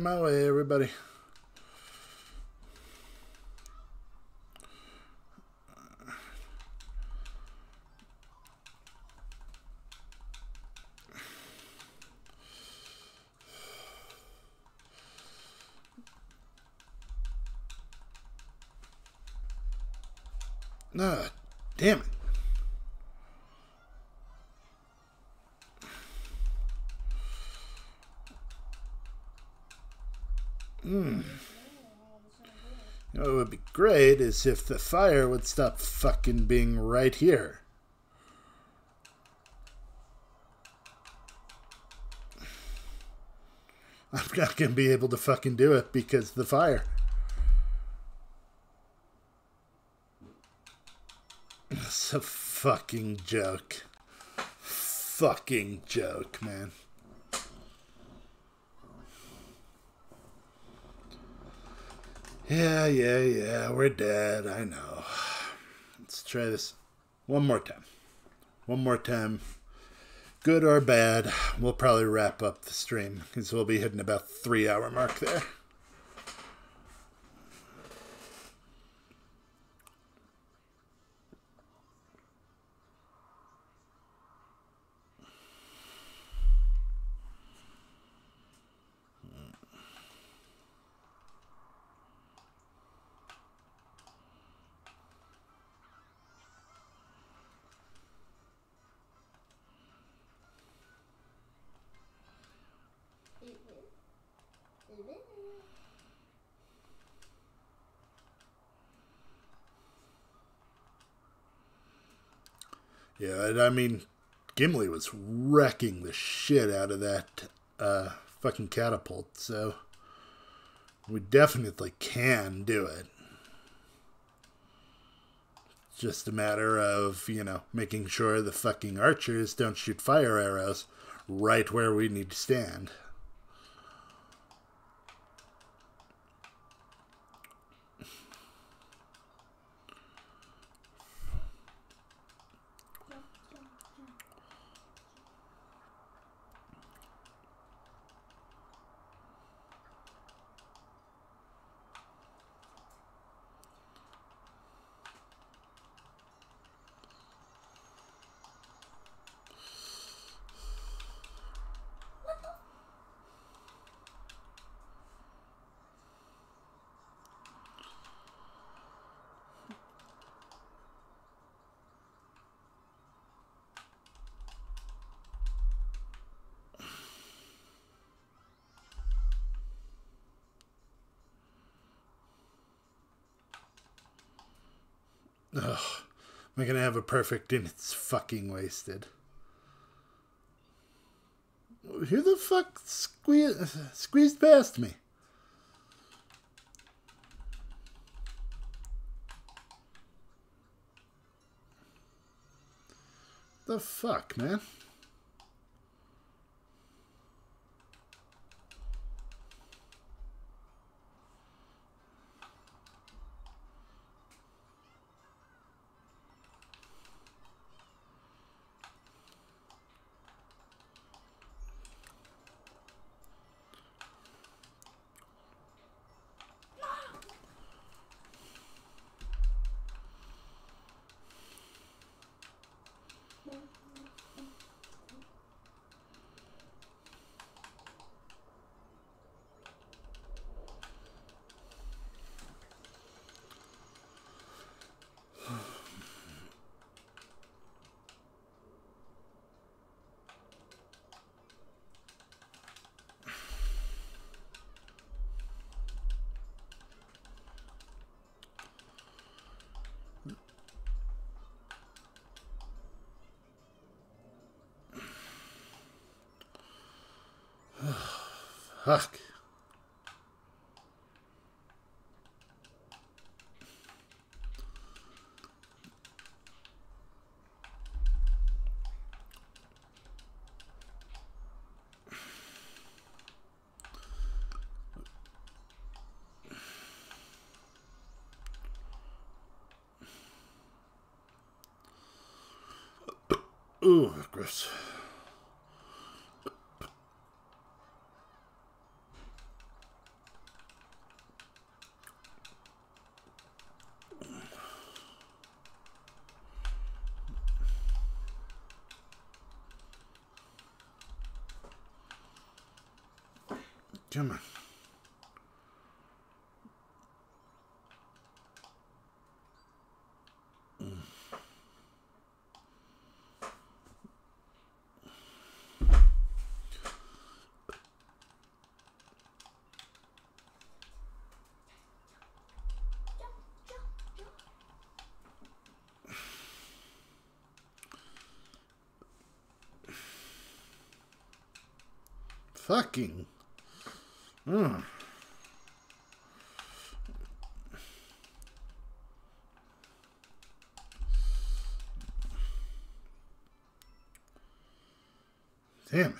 of my way, everybody. Ah, damn it. Hmm. What would be great is if the fire would stop fucking being right here. I'm not gonna be able to fucking do it because the fire. It's a fucking joke. Fucking joke, man. Yeah, yeah, yeah, we're dead. I know. Let's try this one more time. One more time. Good or bad, we'll probably wrap up the stream because we'll be hitting about three hour mark there. Yeah, I mean, Gimli was wrecking the shit out of that uh, fucking catapult, so we definitely can do it. It's just a matter of, you know, making sure the fucking archers don't shoot fire arrows right where we need to stand. Jump, jump, jump. What the? Ugh. Am I gonna have a perfect and it's fucking wasted? Who the fuck squeezed, squeezed past me? The fuck, man? Fuck. Come on. fucking Mm. Damn.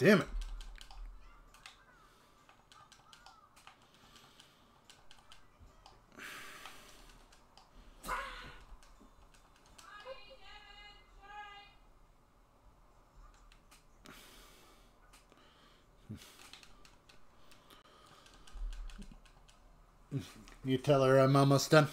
Damn it. You tell her I'm almost done.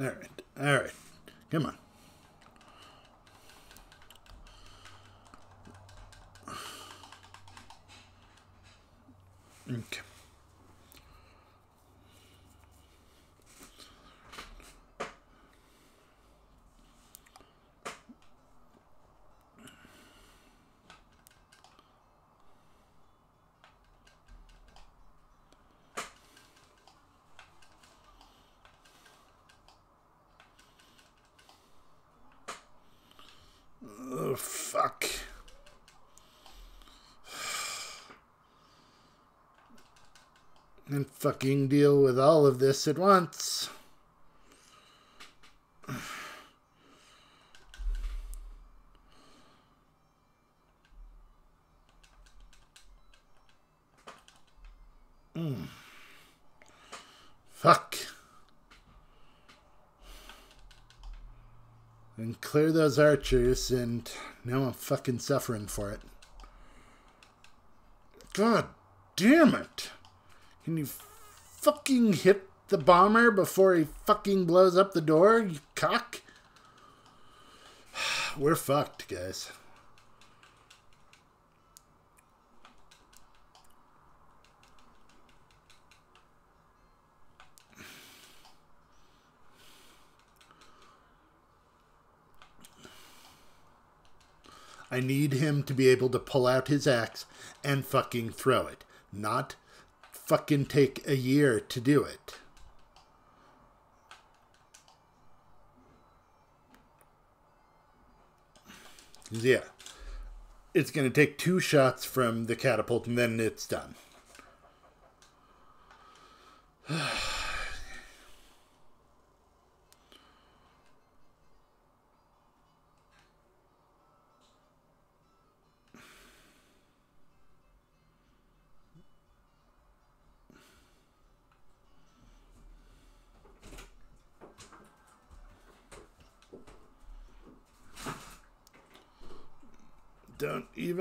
All right. All right. Come on. Okay. Oh, fuck. And fucking deal with all of this at once. Mm. Fuck. and clear those archers, and now I'm fucking suffering for it. God damn it! Can you fucking hit the bomber before he fucking blows up the door, you cock? We're fucked, guys. I need him to be able to pull out his axe and fucking throw it. Not fucking take a year to do it. Yeah. It's going to take two shots from the catapult and then it's done.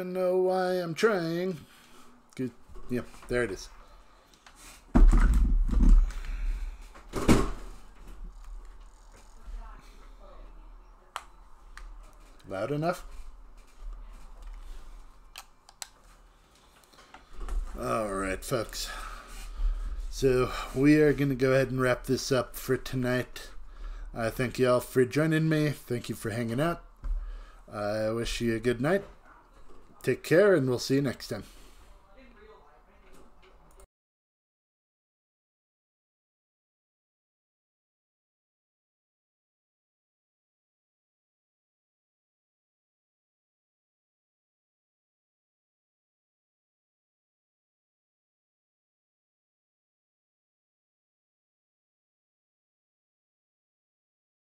even know why I'm trying. Good. Yep, yeah, there it is. Loud enough? Alright, folks. So, we are going to go ahead and wrap this up for tonight. I uh, thank you all for joining me. Thank you for hanging out. I wish you a good night. Take care, and we'll see you next time.